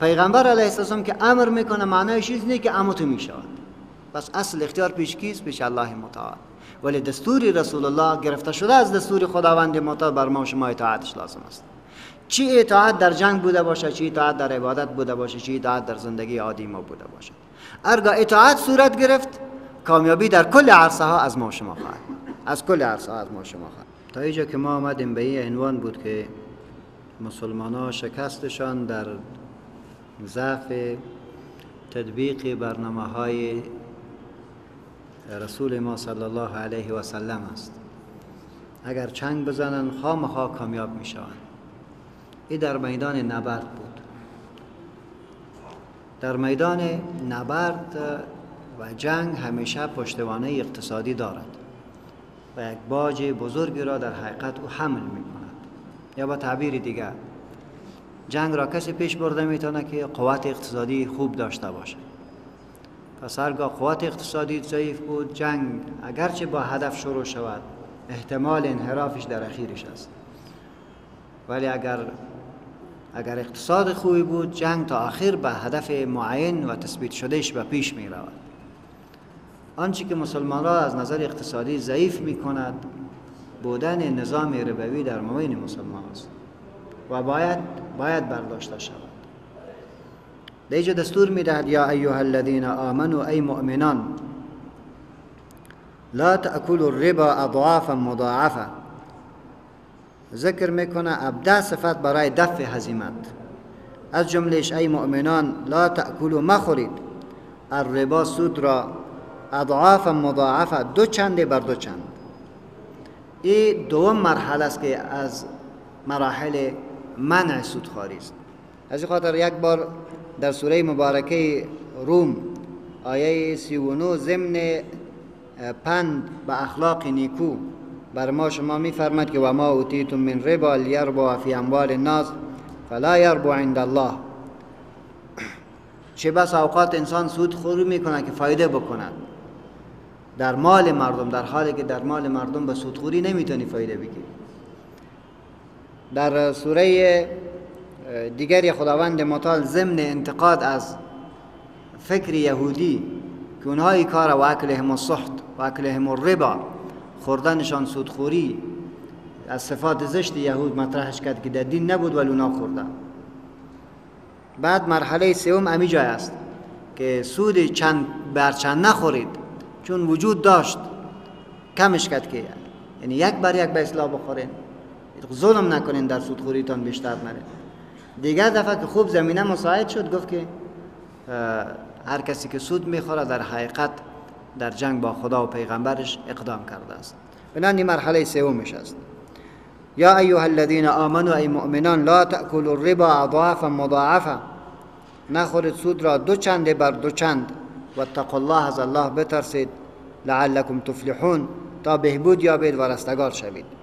پیغمبر علیه السلام که امر می‌کنه معنای چیز نیست که امر تو می‌شود. پس اصل اختیار پیش کیست؟ پیش الله متعال. ولی دستور رسول الله گرفته شده از دستور خداوند متعال بر ما شما اطاعتش لازم است. چی اطاعت در جنگ بوده باشه چی اطاعت در عبادت بوده باشه چی اطاعت در زندگی عادی ما بوده باشه ارگاه اطاعت صورت گرفت کامیابی در کل عرصه ها از ما شما خواهد. از کل عرصه ها از ما شما خواهد. تا اینجا که ما آمدیم به این عنوان بود که مسلمان ها شکستشان در ضعف تطبیق برنامه های رسول ما صلی الله علیه و سلم است. اگر چنگ بزنن خامخا کامیاب می شوند این در میدان نبرد بود. در میدان نبرد و جنگ همیشه پشتوانه اقتصادی دارد و یک باج بزرگی را در حقیقت او حمل می کند یا با تعبیر دیگر جنگ را کسی پیش برده می‌تونه که قوت اقتصادی خوب داشته باشد. پس هرگاه قوت اقتصادی ضعیف بود جنگ اگرچه با هدف شروع شود احتمال انحرافش در اخیرش است. ولی اگر اگر اقتصاد خوبی بود جنگ تا آخر به هدف معین و تثبیت شدهش به پیش می رود آنچه که مسلمان را از نظر اقتصادی ضعیف می کند بودن نظام ربوی در موین مسلمان است و باید باید برداشته شود. دیجا دستور می‌دهد یا ایها الذین آمنوا ای مؤمنان لا تأکلوا الربا اضعافا مضاعفه ذکر می‌کنه ابدا صفت برای دفع هزیمت. از جملهش ای مؤمنان لا تأکلوا مخورید الربا سود را اضعافا مضاعفه دو چنده بر دو چند. این دوم مرحله است که از مراحل منع سودخواری است. از خاطر یک بار در سوره مبارکه روم آیه 39 ضمن پند به اخلاق نیکو. بر ما شما میفرماد که و ما اوتیتم من ربا لیربا فی اموال الناس فلا یربو عند الله. چه بس اوقات انسان سود خوری می‌کنه که فایده بکند. در مال مردم در حالی که در مال مردم به سودخوری نمی‌تونی فایده بگیری. در سوره دیگری خداوند متعال ضمن انتقاد از فکر یهودی که اونها ای کار و اکلهم السحت و اکلهم الربا خوردنشان سودخوری از صفات زشت یهود مطرحش کرد که در دین نبود ولی اونا خوردن. بعد مرحله سوم امی جای است که سود چند بر چند نخورید چون وجود داشت. کمش کرد که یعنی یک بر یک به اصلاح بخورین. ظلم نکنین در سودخوریتان بیشتر نره دیگر دفعه که خوب زمینه مساعد شد گفت که هر کسی که سود می‌خوره در حقیقت در جنگ با خدا و پیغمبرش اقدام کرده است. بنان مرحله سومش است. یا ایها الذين آمنوا ای مؤمنان لا تأكلوا الربا اضعافا مضاعفه نخورید سود را دو چنده بر دو چند. و الله از الله بترسید. لعلكم تفلحون. تا بهبود یابید و رستگار شوید.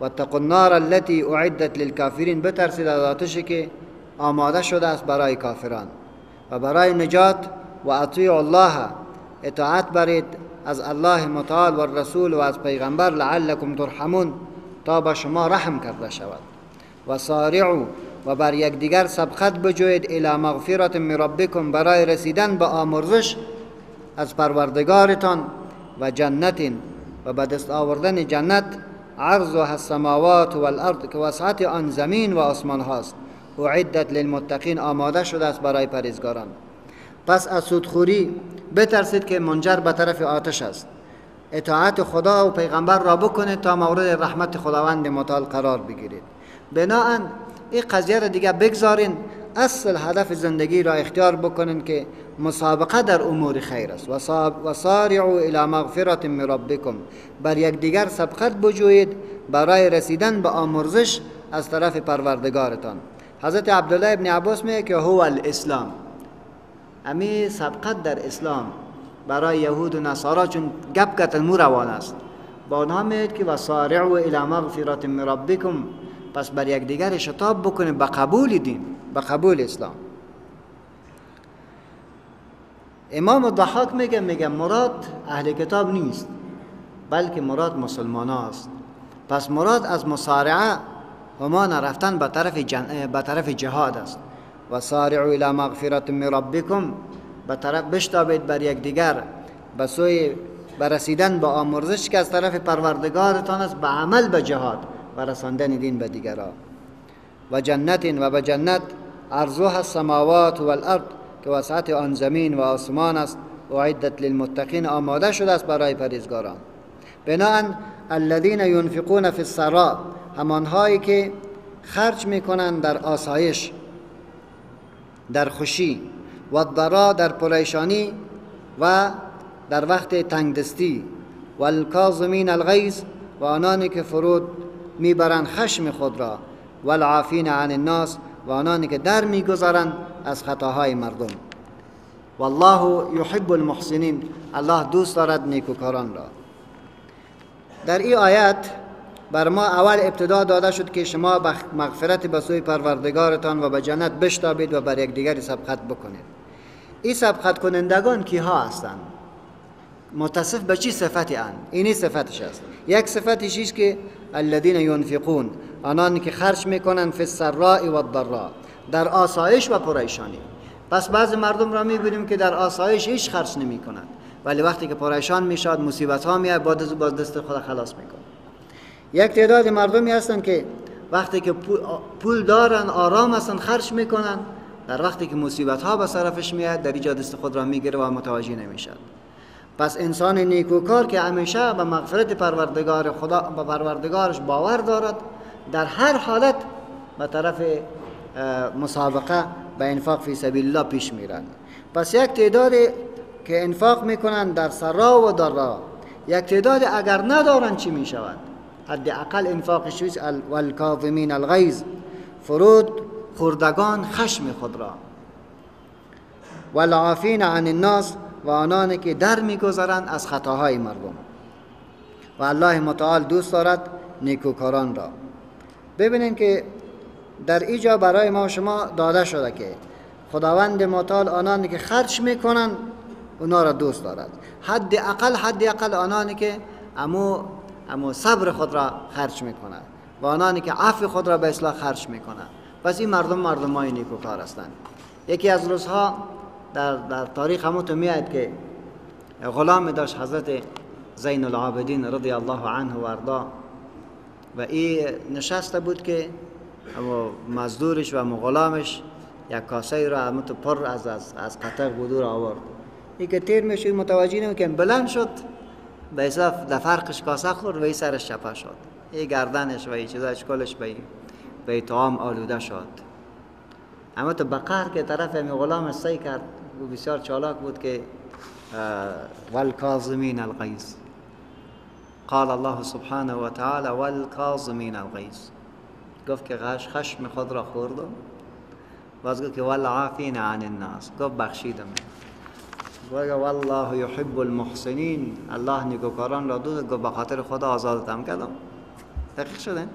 و النار التي أعدت للكافرین بترسید از آماده شده است برای کافران. و برای نجات و اطیع الله اطاعت برید از الله متعال و رسول و از پیغمبر لعلكم ترحمون تا به شما رحم کرده شود. و سارعو و بر یکدیگر سبقت بجوید الی مغفرت من ربکم برای رسیدن به آمرزش از پروردگارتان و جنت و به دست آوردن جنت عرضها السماوات والارض که وسعت آن زمین و آسمان هاست. اعدت للمتقین آماده شده است برای پرهیزگاران. پس از سودخوری بترسید که منجر به طرف آتش است. اطاعت خدا و پیغمبر را بکنید تا مورد رحمت خداوند متعال قرار بگیرید. بناهن این قضیه را دیگه بگذارین. اصل هدف زندگی را اختیار بکنین که مسابقه در امور خیر است. و سارعوا إلى مغفرت من ربکم بر یکدیگر سبقت بجویید. برای رسیدن به آمرزش از طرف پروردگارتان. حضرت عبدالله ابن عباس میگه که هو الاسلام. امی سبقت در اسلام برای یهود و نصارا چون گپ کتن مو روان است. با آنها میگه که و سارعوا إلى مغفرت من ربکم پس بر یک دیگر شتاب بکنید به قبول دین به قبول اسلام. امام ضحاک میگه میگه مراد اهل کتاب نیست بلکه مراد مسلمان است. پس مراد از مسارعه همان رفتن به طرف, به طرف جهاد است. و سارعوا الى مغفرت من ربکم به طرف بشتابید بر یک دیگر به سوی برسیدن به آمرزش که از طرف پروردگارتان است به عمل به جهاد. و رساندن دین به دیگران و جنت و به جنت ارزوها السماوات و الارض که وسعت آن زمین و آسمان است و عدت للمتقین آماده شده است برای پریزگاران بناهن الذين ينفقون في السراء همانهایی که خرج می‌کنند در آسایش در خوشی و ضرا در پریشانی و در وقت تنگدستی. و الکاظمین الغیظ و آنانی که فرود می‌برند خشم خود را. و العافین عن الناس و آنانی که در می‌گذارند از خطاهای مردم. والله یحب المحسنین. الله دوست دارد نیکوکاران را. در این آیت بر ما اول ابتدا داده شد که شما مغفرت به سوی پروردگارتان و به جنت بشتابید و بر یکدیگر سبقت بکنید. این سبقت کنندگان کی ها هستند؟ متصف به چی صفتی ان اینی صفتش است. یک صفتش است که الذين ينفقون. آنانی که خرج می‌کنند فی السراء و الضراء. در آسایش و پریشانی پس بعض مردم را می‌بینیم که در آسایش هیچ خرج نمی‌کنند ولی وقتی که پریشان میشاد مصیبت ها میاد بعد باز دست خود خلاص می‌کنه. یک تعداد مردمی هستند که وقتی که پول دارن آرام هستن خرج می‌کنن در وقتی که مصیبت ها به صرفش میاد در اینجا دست خود را می‌گیره و متوجه نمی‌شد پس انسان نیکوکار که همیشه به مغفرت پروردگار خدا به پروردگارش باور دارد در هر حالت به طرف مسابقه به انفاق فی سبیل الله پیش میرند. پس یک تعداد که انفاق می‌کنند در سرا و را یک تعداد اگر ندارند چی می‌شود حداقل انفاق شویز والکاظمین الغیظ فرود خوردگان خشم خود را. والعافین عن الناس و آنانی که در میگذرند از خطاهای مردم. و الله متعال دوست دارد نیکوکاران را. ببینیم که در اینجا برای ما شما داده شده که خداوند متعال آنانی که خرج می‌کنن اونا را دوست دارد. حد اقل حد اقل آنانی که امو امو صبر خود را خرج می‌کنند و آنانی که عفو خود را به اصلاح خرج می‌کنند. پس این مردم مردم های نیکوکار هستند. یکی از روزها در, در تاریخ همون تو میاد که غلام داشت حضرت زین العابدین رضی الله عنه و ارضا. و این نشسته بود که مزدورش و غلامش یک کاسه را همون پر از از, از قطق بودور آورد. این که تیر میشه متوجه نمی که بلند شد به حساب در فرقش کاسه خورد و این سرش چپه شد. این گردنش و این چیزا اشکالش به به طعام آلوده شد. اما تو بقر که طرف می غلام سی کرد و بسیار چالاک بود که والکاظمین الغیظ. قال الله سبحانه و تعالی والکاظمین الغیظ. گفت که غش خشم خود را خوردم باز گفت که والعافین عن الناس. گفت بخشیدم. گفت والله يحب المحسنین. الله نیکوکاران را دوست گفت بخاطر خدا آزادتم کردم. دقیق شده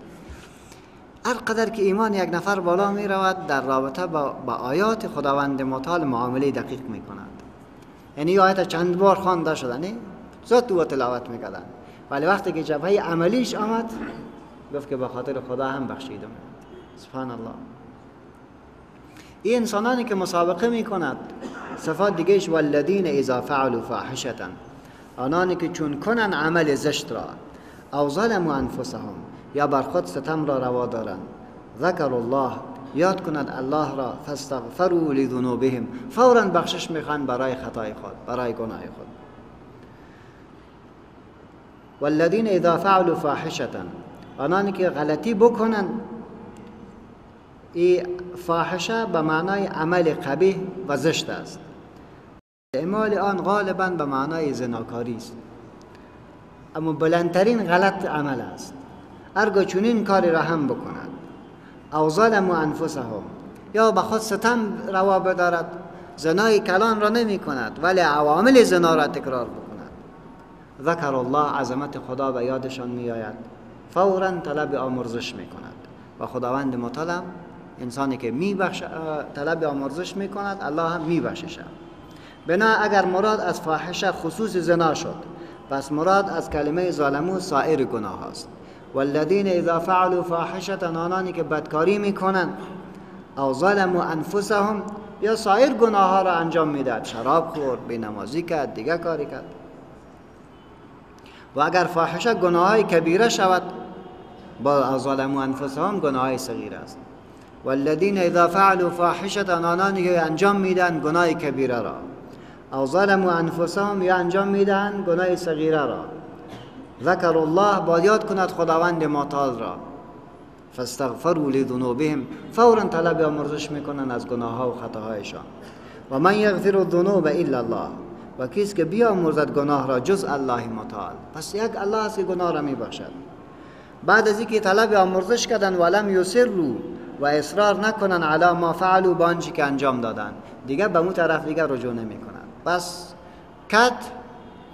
هر قدر که ایمان یک نفر بالا می رود در رابطه با, آیات خداوند متعال معامله دقیق می کند یعنی آیات چند بار خوانده شده نه؟ زود و تلاوت می‌کردن. ولی وقتی که جبهه عملیش آمد گفت که به خاطر خدا هم بخشیدم سبحان الله این انسانانی که مسابقه می کند صفات دیگهش والذین اذا فعلوا فاحشتا آنانی که چون کنن عمل زشت را او ظلموا انفسهم. یا بر خود ستم را روا دارند. ذکر الله یاد کند الله را فاستغفروا لذنوبهم. فورا بخشش می‌خوان برای خطای خود برای گناه خود. والذین اذا فعلوا فاحشة آنانی که غلطی بکنن این فاحشه به معنای عمل قبیح و زشت است. اعمال آن غالبا به معنای زناکاری است. اما بلندترین غلط عمل است. ارگو چونین کاری را هم بکند. او ظلم و انفسهم. یا به خود ستم روا بدارد. زنای کلان را نمی کند ولی عوامل زنا را تکرار بکند. ذکر الله عظمت خدا به یادشان می آید. فورا طلب آمرزش می کند. و خداوند مطلب انسانی که می بخش طلب آمرزش می کند الله هم می بخشش. بنا اگر مراد از فاحشه خصوص زنا شد پس مراد از کلمه ظالمو سایر گناه است. والذین اذا فعلوا فاحشة آنانی که بدکاری می‌کنن او ظلموا انفسهم یا سایر گناه ها را انجام می‌داد شراب خورد نمازی کرد دیگه کاری کرد. و اگر فاحشه گناه های کبیره شود با ظلموا انفسهم گناه های است. والذین اذا فعلوا فاحشة آنانی که انجام میدن گناه کبیره را. او ظلموا انفسهم یا انجام میدن گناه صغیره را. ذکر الله با یاد کند خداوند معتاد را. فاستغفروا لذنوبهم فورا طلب آمرزش می‌کنن از گناه ها و خطاهایشان. و من یغفر الذنوب الا الله و کیست که بیامرزد گناه را جز الله متعال پس یک الله است که گناه را میبخشد. بعد از اینکه طلب آمرزش کردن ولم یسروا و اصرار نکنن علی ما فعلوا با که انجام دادن دیگه به اون طرف دیگه رجوع نمی‌کنن پس کت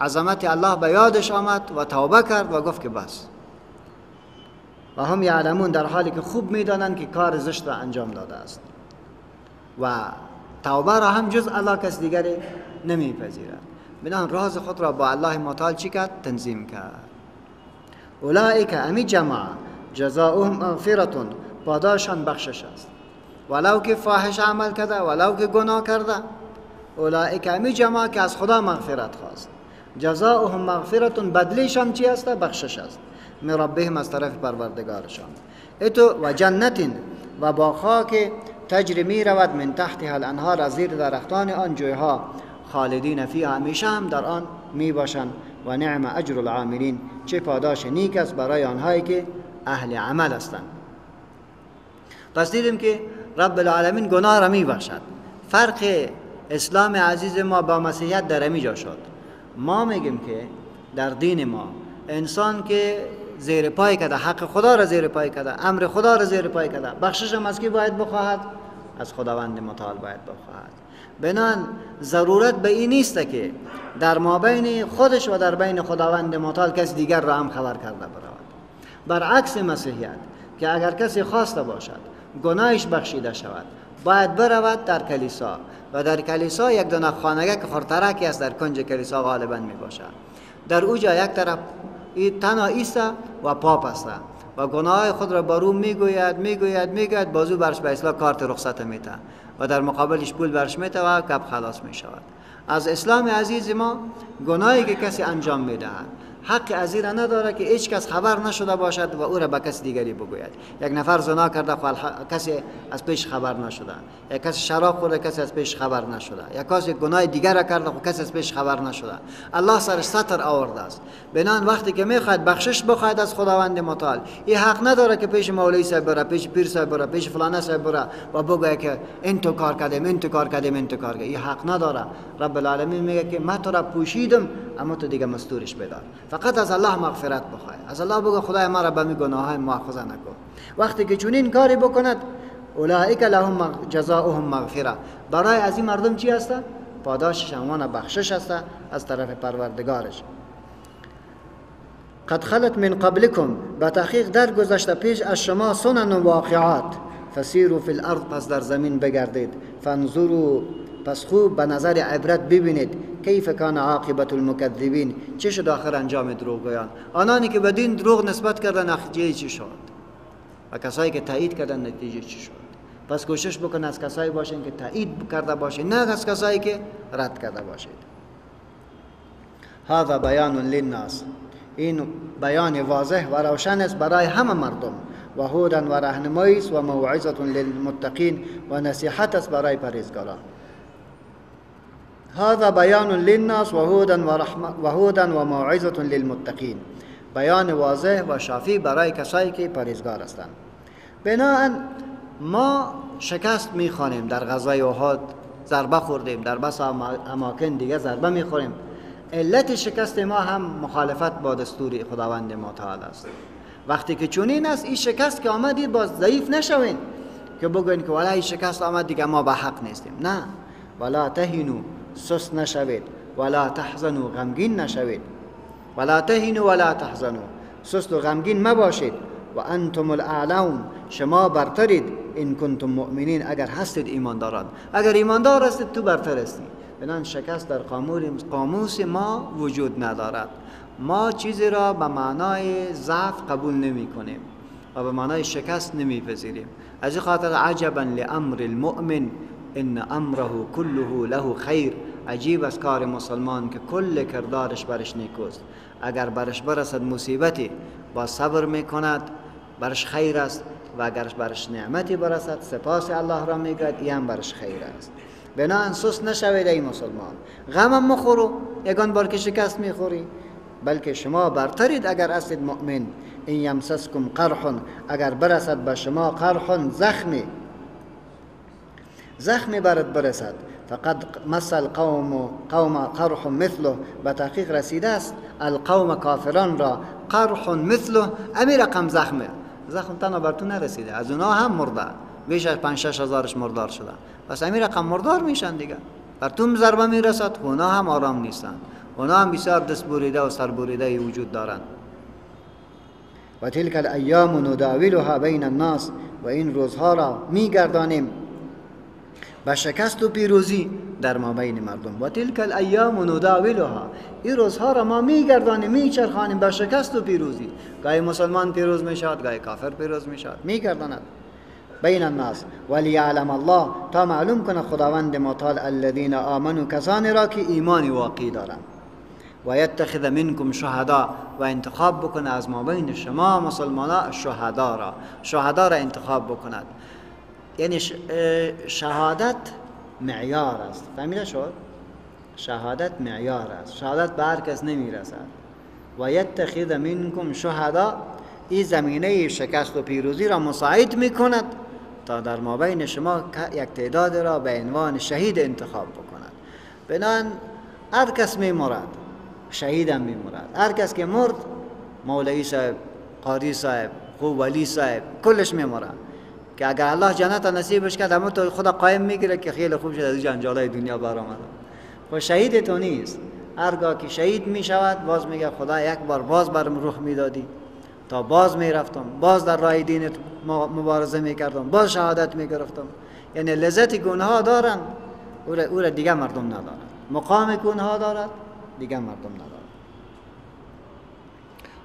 عظمت الله به یادش آمد و توبه کرد و گفت که بس. و هم یعلمون در حالی که خوب می‌دانند که کار زشت را انجام داده است. و توبه را هم جز الله کس دیگری نمیپذیرد. بنان راز خود را با الله متعال چی کرد؟ تنظیم کرد. اولئک امی جماعه جزاؤهم مغفرتون پاداشان بخشش است. ولو که فاحش عمل کرده ولو که گناه کرده. اولئک امی جماعه که از خدا مغفرت خواست. جزاؤهم مغفرتون بدلیشان چی است؟ بخشش است. من ربهم از طرف پروردگارشان. اتو و جنت و با که تجری می رود من تحت الانهار از زیر درختان آن جویها خالدین فی همیشه هم در آن می باشند و نعم اجر العاملین. چه پاداش نیک است برای آنهایی که اهل عمل هستند. پس دیدیم که رب العالمین گناه را می بخشد. فرق اسلام عزیز ما با مسیحیت در امیجا شد. ما میگیم که در دین ما انسان که زیر پای کرده حق خدا را زیر پای کرده امر خدا را زیر پای کرده بخشش هم از کی باید بخواهد؟ از خداوند متعال باید بخواهد. بنان ضرورت به این نیست که در مابین خودش و در بین خداوند متعال کسی دیگر را هم خبر کرده برود. برعکس مسیحیت که اگر کسی خواسته باشد گناهش بخشیده شود. باید برود در کلیسا و در کلیسا یک دونه خانگه که خورترکی است در کنج کلیسا غالبا می باشد در اوجا یک طرف تنها ایسته و پاپ است و گناه خود را بارو می‌گوید می‌گوید می‌گوید بازو برش به اصلاح کارت رخصت میته و در مقابلش پول برش میته و کپ خلاص می‌شود. از اسلام عزیز ما گناهی که کسی انجام می‌دهد حق از را نداره که هیچ کس خبر نشده باشد و او را به کس دیگری بگوید. یک نفر زنا کرده خو کسی از پیش خبر نشده. یک کسی شراب خورده کسی از پیش خبر نشده. یک کسی گناه دیگر را کرده خو کسی از پیش خبر نشده. الله سر ستر آورده است. بنان وقتی که می‌خواد بخشش بخواهد از خداوند متعال این حق نداره که پیش مولوی صاحب بره پیش پیر صاحب بره پیش فلانه صاحب بره و بگه که این تو کار کردیم این تو کار کردیم این تو کار کردیم. این حق نداره. رب العالمین میگه که من تو را پوشیدم اما تو دیگه مستورش بدار. فقط از الله مغفرت بخواه. از الله بگو خدای ما را به می گناه های مؤاخذه نکن. وقتی که چنین کاری بکند اولئک لهم جزاؤهم مغفره برای از این مردم چی هست پاداشش عنوان بخشش است از طرف پروردگارش. قد خلت من قبلكم به تحقیق در گذشته پیش از شما سنن و واقعات. فسیروا فی الارض پس در زمین بگردید. فانظروا پس خوب به نظر عبرت ببینید کیف کان عاقبت المکذبین. چه شد آخر انجام دروغگویان؟ آنانی که به دین دروغ نسبت کردن نتیجه چی شد؟ و کسایی که تایید کردن نتیجه چی شد؟ پس کوشش بکن از کسایی باشین که تایید کرده باشید نه از کسایی که رد کرده باشید. هذا بیان للناس. این بیان واضح و روشن است برای همه مردم و هودن و رهنمایی و موعظه للمتقین و نصیحت است برای پرهیزگاران. هذا بیان للناس و هودا و موعظه للمتقین. بیان واضح و شافی برای کسایی که پرهیزگار هستند. بناهن ما شکست می‌خوانیم در غزوه احد ضربه خوردیم در بس اماکن دیگه ضربه می‌خوریم. علت شکست ما هم مخالفت با دستور خداوند متعال است. وقتی که چونین است این شکست که آمدید باز ضعیف نشوین که بگوین که ولی شکست آمد دیگه ما به حق نیستیم. نه. ولا تهینو سست نشوید. ولا تحزنوا غمگین نشوید. ولا تهینوا ولا تحزنوا. سست و غمگین مباشید. و انتم الاعلون شما برترید. این کنتم مؤمنین اگر هستید ایمانداران. اگر ایماندار هستید تو برتر هستی بنان شکست در قاموس ما وجود ندارد. ما چیزی را به معنای ضعف قبول نمی کنیم و به معنای شکست نمی پذیریم. از خاطر عجبا لامر المؤمن ان امره كله له خیر عجیب از کار مسلمان که کل کردارش برش نیکوست. اگر برش برسد مصیبتی با صبر می‌کند برش خیر است. و اگر برش نعمتی برسد سپاس الله را می‌گوید این برش خیر است. بنا سست نشوید ای مسلمان. غم مخورو یگان بار که شکست می‌خوری. بلکه شما برترید اگر هستید مؤمن. این یمسسکم قرح اگر برسد به شما قرح زخمی. زخمی برد برسد. فقد مس القوم قوم قرح مثله. به تحقیق رسیده است القوم کافران را قرح مثله. امی رقم زخمه. زخم تنها بر تو نرسیده. از اونا هم مرده. بیش از 5 6 هزارش مردار شده. پس امی رقم مردار میشن دیگه. بر تو ضربه می‌رسد. اونا هم آرام نیستن. اونا هم بسیار دست بریده و سر بریده وجود دارند و تلک الایام نداولها بین الناس و این روزها را میگردانیم. و شکست و پیروزی در ما بین مردم. و تلک الایام نداولها. این روزها را ما میگردانیم میچرخانیم به شکست و پیروزی. گاهی مسلمان پیروز می‌شد گاهی کافر پیروز می‌شد میگرداند. بین الناس. وليعلم الله تا معلوم کنه خداوند متعال الذين آمنوا کسانی را که ایمان واقعی دارند. و یتخذ منکم شهدا و انتخاب بکنه از ما بین شما مسلمان شهدا را. شهدا را انتخاب بکند. یعنی شهادت معیار است. فهمیده شد؟ شهادت معیار است. شهادت به هر کس نمی‌رسد. و یتخذ منکم شهدا این زمینه شکست و پیروزی را مساعد می کند تا در مابین شما یک تعداد را به عنوان شهید انتخاب بکند. بنان هر کس می مرد شهید هم می مرد هر کس که مرد مولوی صاحب قاری صاحب خوب صاحب کلش می مرد که اگر الله جنت نصیبش کرد همون تو خدا قایم می‌گیره که خیلی خوب شد از جنجالای دنیا برآمد. و شهید تو نیست. هرگاه که شهید می شود باز میگه خدا یک بار باز برم روح می‌دادی. تا باز می‌رفتم. باز در راه دینت مبارزه می‌کردم. باز شهادت می‌گرفتم. یعنی لذت گناه دارن او را دیگه مردم ندارن. مقام گناه دارد دیگه مردم ندارد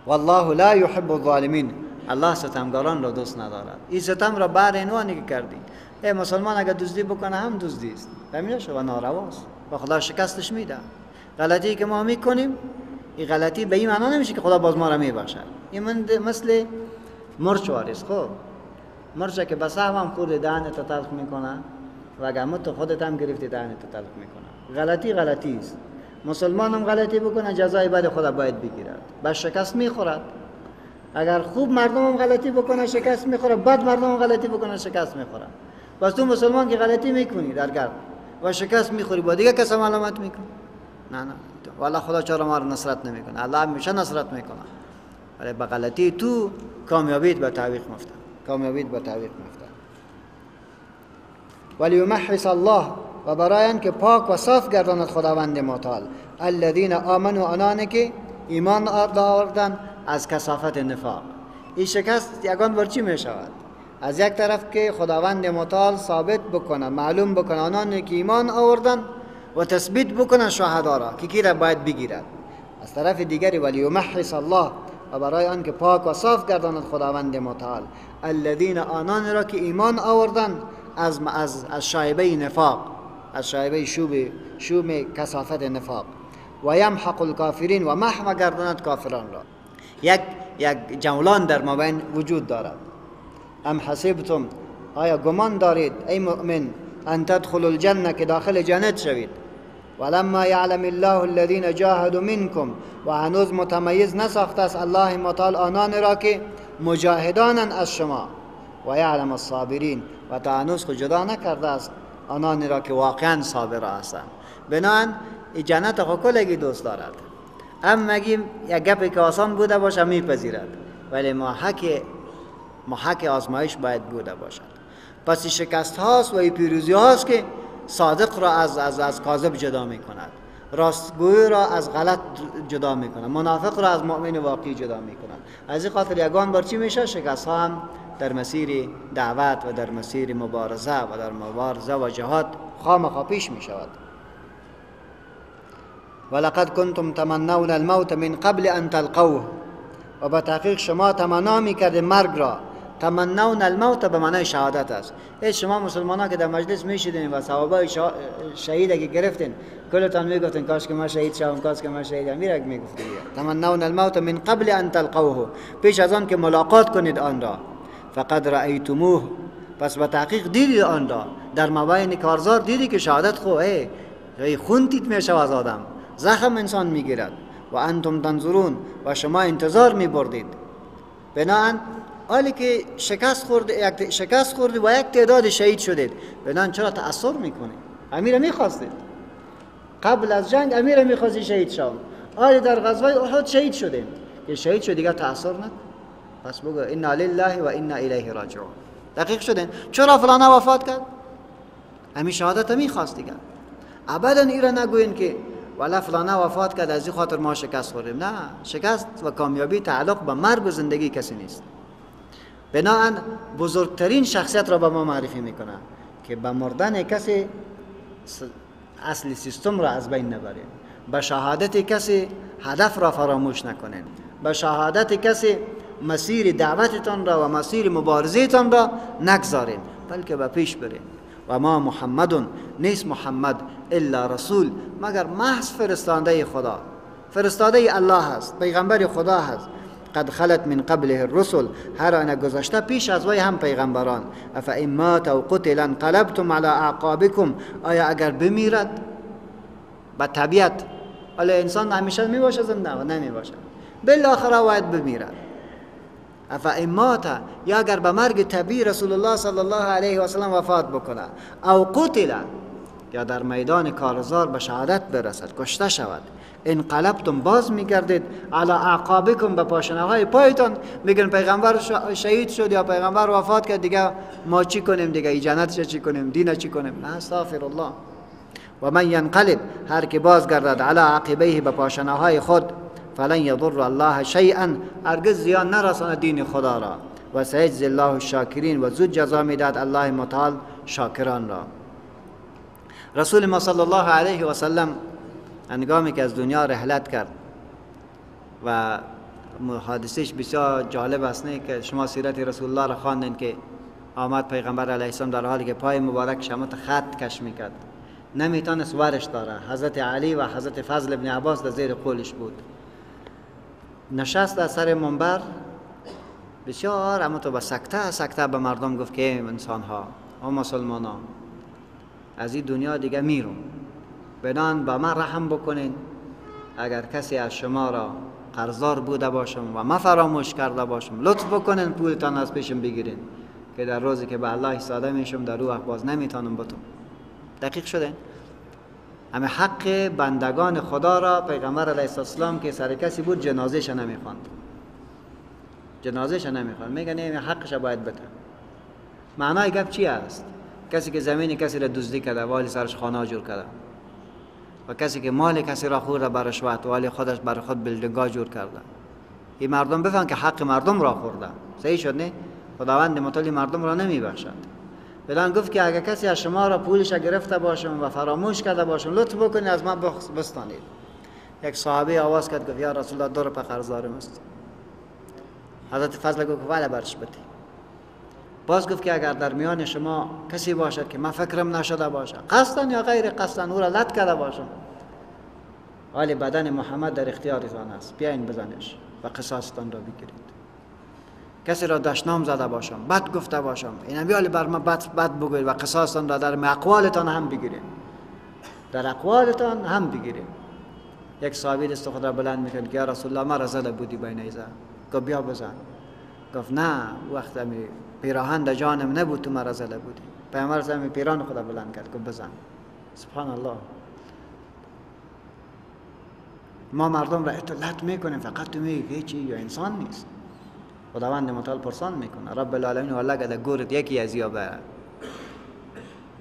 والله لا يحب الظالمین. الله ستمگاران را دوست ندارد. این ستم را بر اینوانی که کردی ای مسلمان اگر دزدی بکنه هم دزدی است. همین و نارواست. و خدا شکستش میده غلطی که ما می‌کنیم این غلطی به این معنا نمیشه که خدا باز ما را میبخشد. این من مثل مرچ واریست خب مرچ که بس هم خود دهنت تلخ می‌کنه و اگر تو خودت هم گرفتی دهنت تلخ می‌کنه. غلطی غلطی است. مسلمان هم غلطی بکنه جزای بعد خدا باید بگیرد. بس شکست می‌خورد. اگر خوب مردم هم غلطی بکنه شکست می‌خوره بد مردم هم غلطی بکنه شکست می‌خوره پس تو مسلمان که غلطی می‌کنی در گرد. و شکست می‌خوری با دیگه کس علامت می‌کنی؟ نه نه. والا خدا چرا ما رو نصرت نمی‌کنه. الله همیشه نصرت می‌کنه. ولی به غلطی تو کامیابیت به تعویق مفته. کامیابیت به تعویق مفته. ولی یمحص الله و برای که پاک و صاف گرداند خداوند متعال. الذين آمنوا آنان که ایمان آوردن از کسافت نفاق. این شکست یگان بر چی می شود از یک طرف که خداوند متعال ثابت بکنه معلوم بکنه آنان که ایمان آوردن و تثبیت بکنه شهدا را که کی را باید بگیرد. از طرف دیگری ولی یمحص الله و برای آن که پاک و صاف گرداند خداوند متعال. الذين آنان را که ایمان آوردن از از از شایبه نفاق از شایبه شوب شوم کسافت نفاق. و یمحق الکافرین و محو گرداند کافران را. یک یک جولان در مابین وجود دارد. ام حسبتم آیا گمان دارید ای مؤمن ان تدخل الجنه که داخل جنت شوید؟ ولما یعلم الله الذين جاهدوا منكم و هنوز متمیز نساخته است الله متعال آنان را که مجاهدانن از شما. و یعلم الصابرین و تا هنوز خود جدا نکرده است آنانی را که واقعا صابر هستند. بنان جنت خو کلگی دوست دارد. هم مگیم یک گپی که آسان بوده باشه میپذیرد. ولی محک محک آزمایش باید بوده باشد. پس شکست هاست و پیروزی هاست که صادق را از از از کاذب جدا می کند راستگوی را از غلط جدا می کند منافق را از مؤمن واقعی جدا می کند از این خاطر یگان بار چی میشه؟ شکست ها هم در مسیر دعوت و در مسیر مبارزه و در مبارزه و جهاد خامخا پیش می شود ولقد کنتم تمنون الموت من قبل ان تلقوه. و به تحقیق شما تمنا می‌کرد مرگ را. تمنون الموت به معنای شهادت است. ای شما مسلمان ها که در مجلس میشیدین و صحابه شهید اگه گرفتین کلتان می‌گفتین کاش که ما شهید شوم کاش که ما شهید میرک می‌گفتین. تمنون الموت من قبل ان تلقوه. پیش از آن که ملاقات کنید آن را. فقد رأیتموه. پس به تحقیق دیدید آن را. در مبین کارزار دیدی که شهادت خو ای خون تیت میشه از آدم. زخم انسان می‌گیرد و انتم تنظرون و شما انتظار میبردید. بنان حالی که شکست خورده یک شکست خورده و یک تعداد شهید شدید. بنان چرا تأثیر می‌کنید امیر می‌خواستید قبل از جنگ امیر می‌خواستی شهید شو حالی در غزوه احد شهید شدیم. که شهید شد دیگه تأثیر نه. پس بگو انا لله و انا الیه راجعون. دقیق شدین. چرا فلانه وفات کرد؟ همین شهادت می‌خواست دیگه ابدا ایرا نگوین که ولی فلانه وفات کرد از این خاطر ما شکست خوردیم. نه شکست و کامیابی تعلق به مرگ و زندگی کسی نیست. بناهن بزرگترین شخصیت را به ما معرفی می‌کنه که به مردن کسی اصل سیستم را از بین نبرین به شهادت کسی هدف را فراموش نکنین به شهادت کسی مسیر دعوتتان را و مسیر مبارزیتان را نگذارین بلکه به پیش برین و ما محمد نیست محمد إلا رسول. مگر محض فرستانده خدا. فرستاده الله هست پیغمبر خدا هست. قد خلت من قبله الرسل. هر آن گذشته پیش از وی هم پیغمبران. اف این مات أو قتل انقلبتم على اعقابكم آیا اگر بمیرد؟ به طبیعت. ولی انسان همیشه می باشه زنده و نمی باشه بالاخره باید بمیرد. اف این مات یا اگر به مرگ طبیعی رسول الله صلی الله علیه و سلم وفات بکنه. أو قتل یا در میدان کارزار به شهادت برسد کشته شود. قلبتون باز میگردید. علا اعقابکم به پاشنه های پایتان. میگن پیغمبر شهید شد یا پیغمبر وفات کرد. دیگه ما چی کنیم دیگه؟ ای جنت چی کنیم؟ دین چی کنیم؟ نه استغفر الله و من ینقلب. هر که باز گردد علا عقبیه به پاشنه های خود فلن یضر الله شیئا. هرگز زیان نرساند دین خدا را. و سیجزی الله الشاکرین. و زود جزا می‌داد الله متعال شاکران را. رسول ما صلی الله علیه و سلم انگامی که از دنیا رحلت کرد و حادثش بسیار جالب است نه که شما سیرت رسول الله را خواندین که آمد پیغمبر علیه السلام در حالی که پای مبارک شمت خط کش می‌کرد. نمی‌تونست ورش داره. حضرت علی و حضرت فضل ابن عباس در زیر قولش بود. نشست در سر منبر. بسیار اما تو با سکته سکته به مردم گفت که انسان ها و مسلمان ها از این دنیا دیگه میرون. بنان با من رحم بکنین. اگر کسی از شما را قرضار بوده باشم و ما فراموش کرده باشم لطف بکنین پولتان از پیشم بگیرین. که در روزی که به الله ساده میشم در روح باز نمی‌تونم بتون دقیق شده؟ همه حق بندگان خدا را پیغمبر علیه السلام که سر کسی بود جنازهش نمی‌خواند. جنازهش نمی‌خواند. میگن این حقش باید بده. معنای گپ چی است؟ کسی که زمین کسی را دزدی کرده والی سرش خانه جور کرده. و کسی که مال کسی را خورده بر رشوت والی خودش بر خود بلدنگاه جور کرده. این مردم بفهم که حق مردم را خورده. صحیح شد نه؟ خداوند متعالی مردم را نمی بخشد بدان گفت که اگر کسی از شما را پولش گرفته باشم و فراموش کرده باشم لطف بکنید از من بستانید. یک صحابه آواز کرد گفت یا رسول الله دور په است. حضرت فضل گفت ولی برش بدی باز گفت که اگر در میان شما کسی باشد که من فکرم نشده باشد قصدن یا غیر قصدن او را لط کرده باشم. ولی بدن محمد در اختیارتان است. بیاین بزنش و قصاصتان را بگیرید. کسی را دشنام زده باشم بد گفته باشم. این بیالی بر من بد, بد بگوید و قصاصتان را در اقوالتان هم بگیرید در اقوالتان هم بگیرید یک صحابی دست خود را بلند می‌کرد. که یا رسول الله ما را زده بودی بین ایزا. گفت بیا بزن. گفت نه وقت می پیراهن در جانم نبود تو مرا زده بودی. پیامبر زمین پیران خدا بلند کرد گفت بزن. سبحان الله ما مردم را اطلاعات می‌کنیم فقط تو میگی چی یا انسان نیست. خداوند متعال پرسان می‌کنه. رب العالمین والله که گورت یکی از یا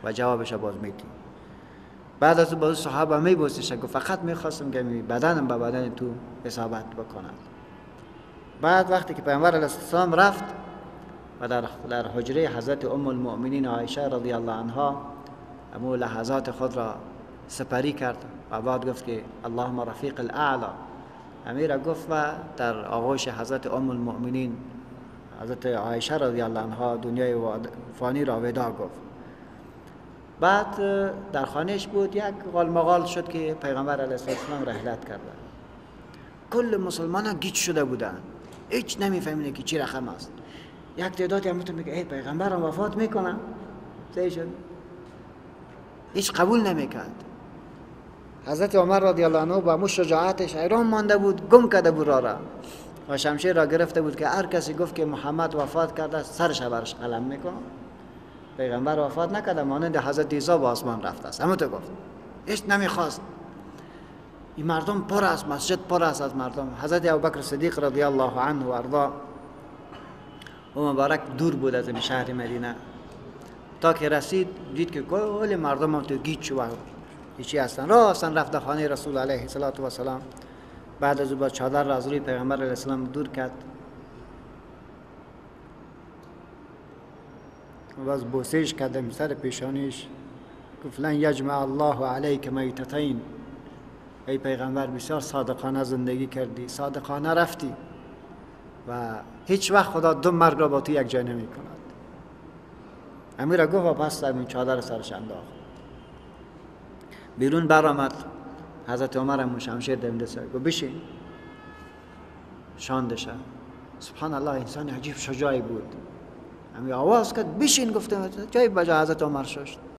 و جوابش باز میدی. بعد از باز صحابه میبوسش گفت فقط می‌خواستم که بدنم به بدن تو اصابت بکنم بعد وقتی که پیامبر علیه السلام رفت در, در حجره حضرت ام المؤمنین عایشه رضی الله عنها امو لحظات خود را سپری کرد و بعد گفت که اللهم رفیق الاعلا. امیر گفت و در آغوش حضرت ام المؤمنین حضرت عایشه رضی الله عنها دنیای فانی را ودا گفت. بعد در خانهش بود یک مقال شد که پیغمبر علیه السلام رحلت کرده. کل مسلمان ها گیج شده بودند هیچ نمی‌فهمید که چی رقم است. یک تعدادی هم میگه ای پیغمبر وفات می‌کنم. صحیح شد؟ هیچ قبول نمی‌کرد. حضرت عمر رضی الله عنه با مو شجاعتش ایران مانده بود گم کرده بود را و شمشیر را گرفته بود که هر کسی گفت که محمد وفات کرده سرش برش قلم می‌کنم پیغمبر وفات نکرده مانند حضرت عیسی با آسمان رفته است. همه تو گفت. هیچ نمی‌خواست. این مردم پر است مسجد پر است از مردم. حضرت ابوبکر صدیق رضی الله عنه و ارضا و مبارک دور بود از شهر مدینه. تا که رسید دید که کل مردم هم تو گیج شو چی هستن. راستن رفت خانه رسول علیه و سلام بعد از او با چادر را از روی پیغمبر علیه السلام دور کرد. و باز بوسیش کردم سر پیشانیش. گفت لن یجمع الله علیک میتتین. ای پیغمبر بسیار صادقانه زندگی کردی. صادقانه رفتی. و هیچ وقت خدا دو مرگ را با تو یک جای نمی کند. امیر گفت و پس این چادر سرش انداخت. بیرون برآمد. حضرت عمر هم شمشیر دم سر گفت بشین. شاندشه سبحان الله انسان عجیب شجاعی بود. امی آواز کرد بشین گفتم. جای بجا حضرت عمر شد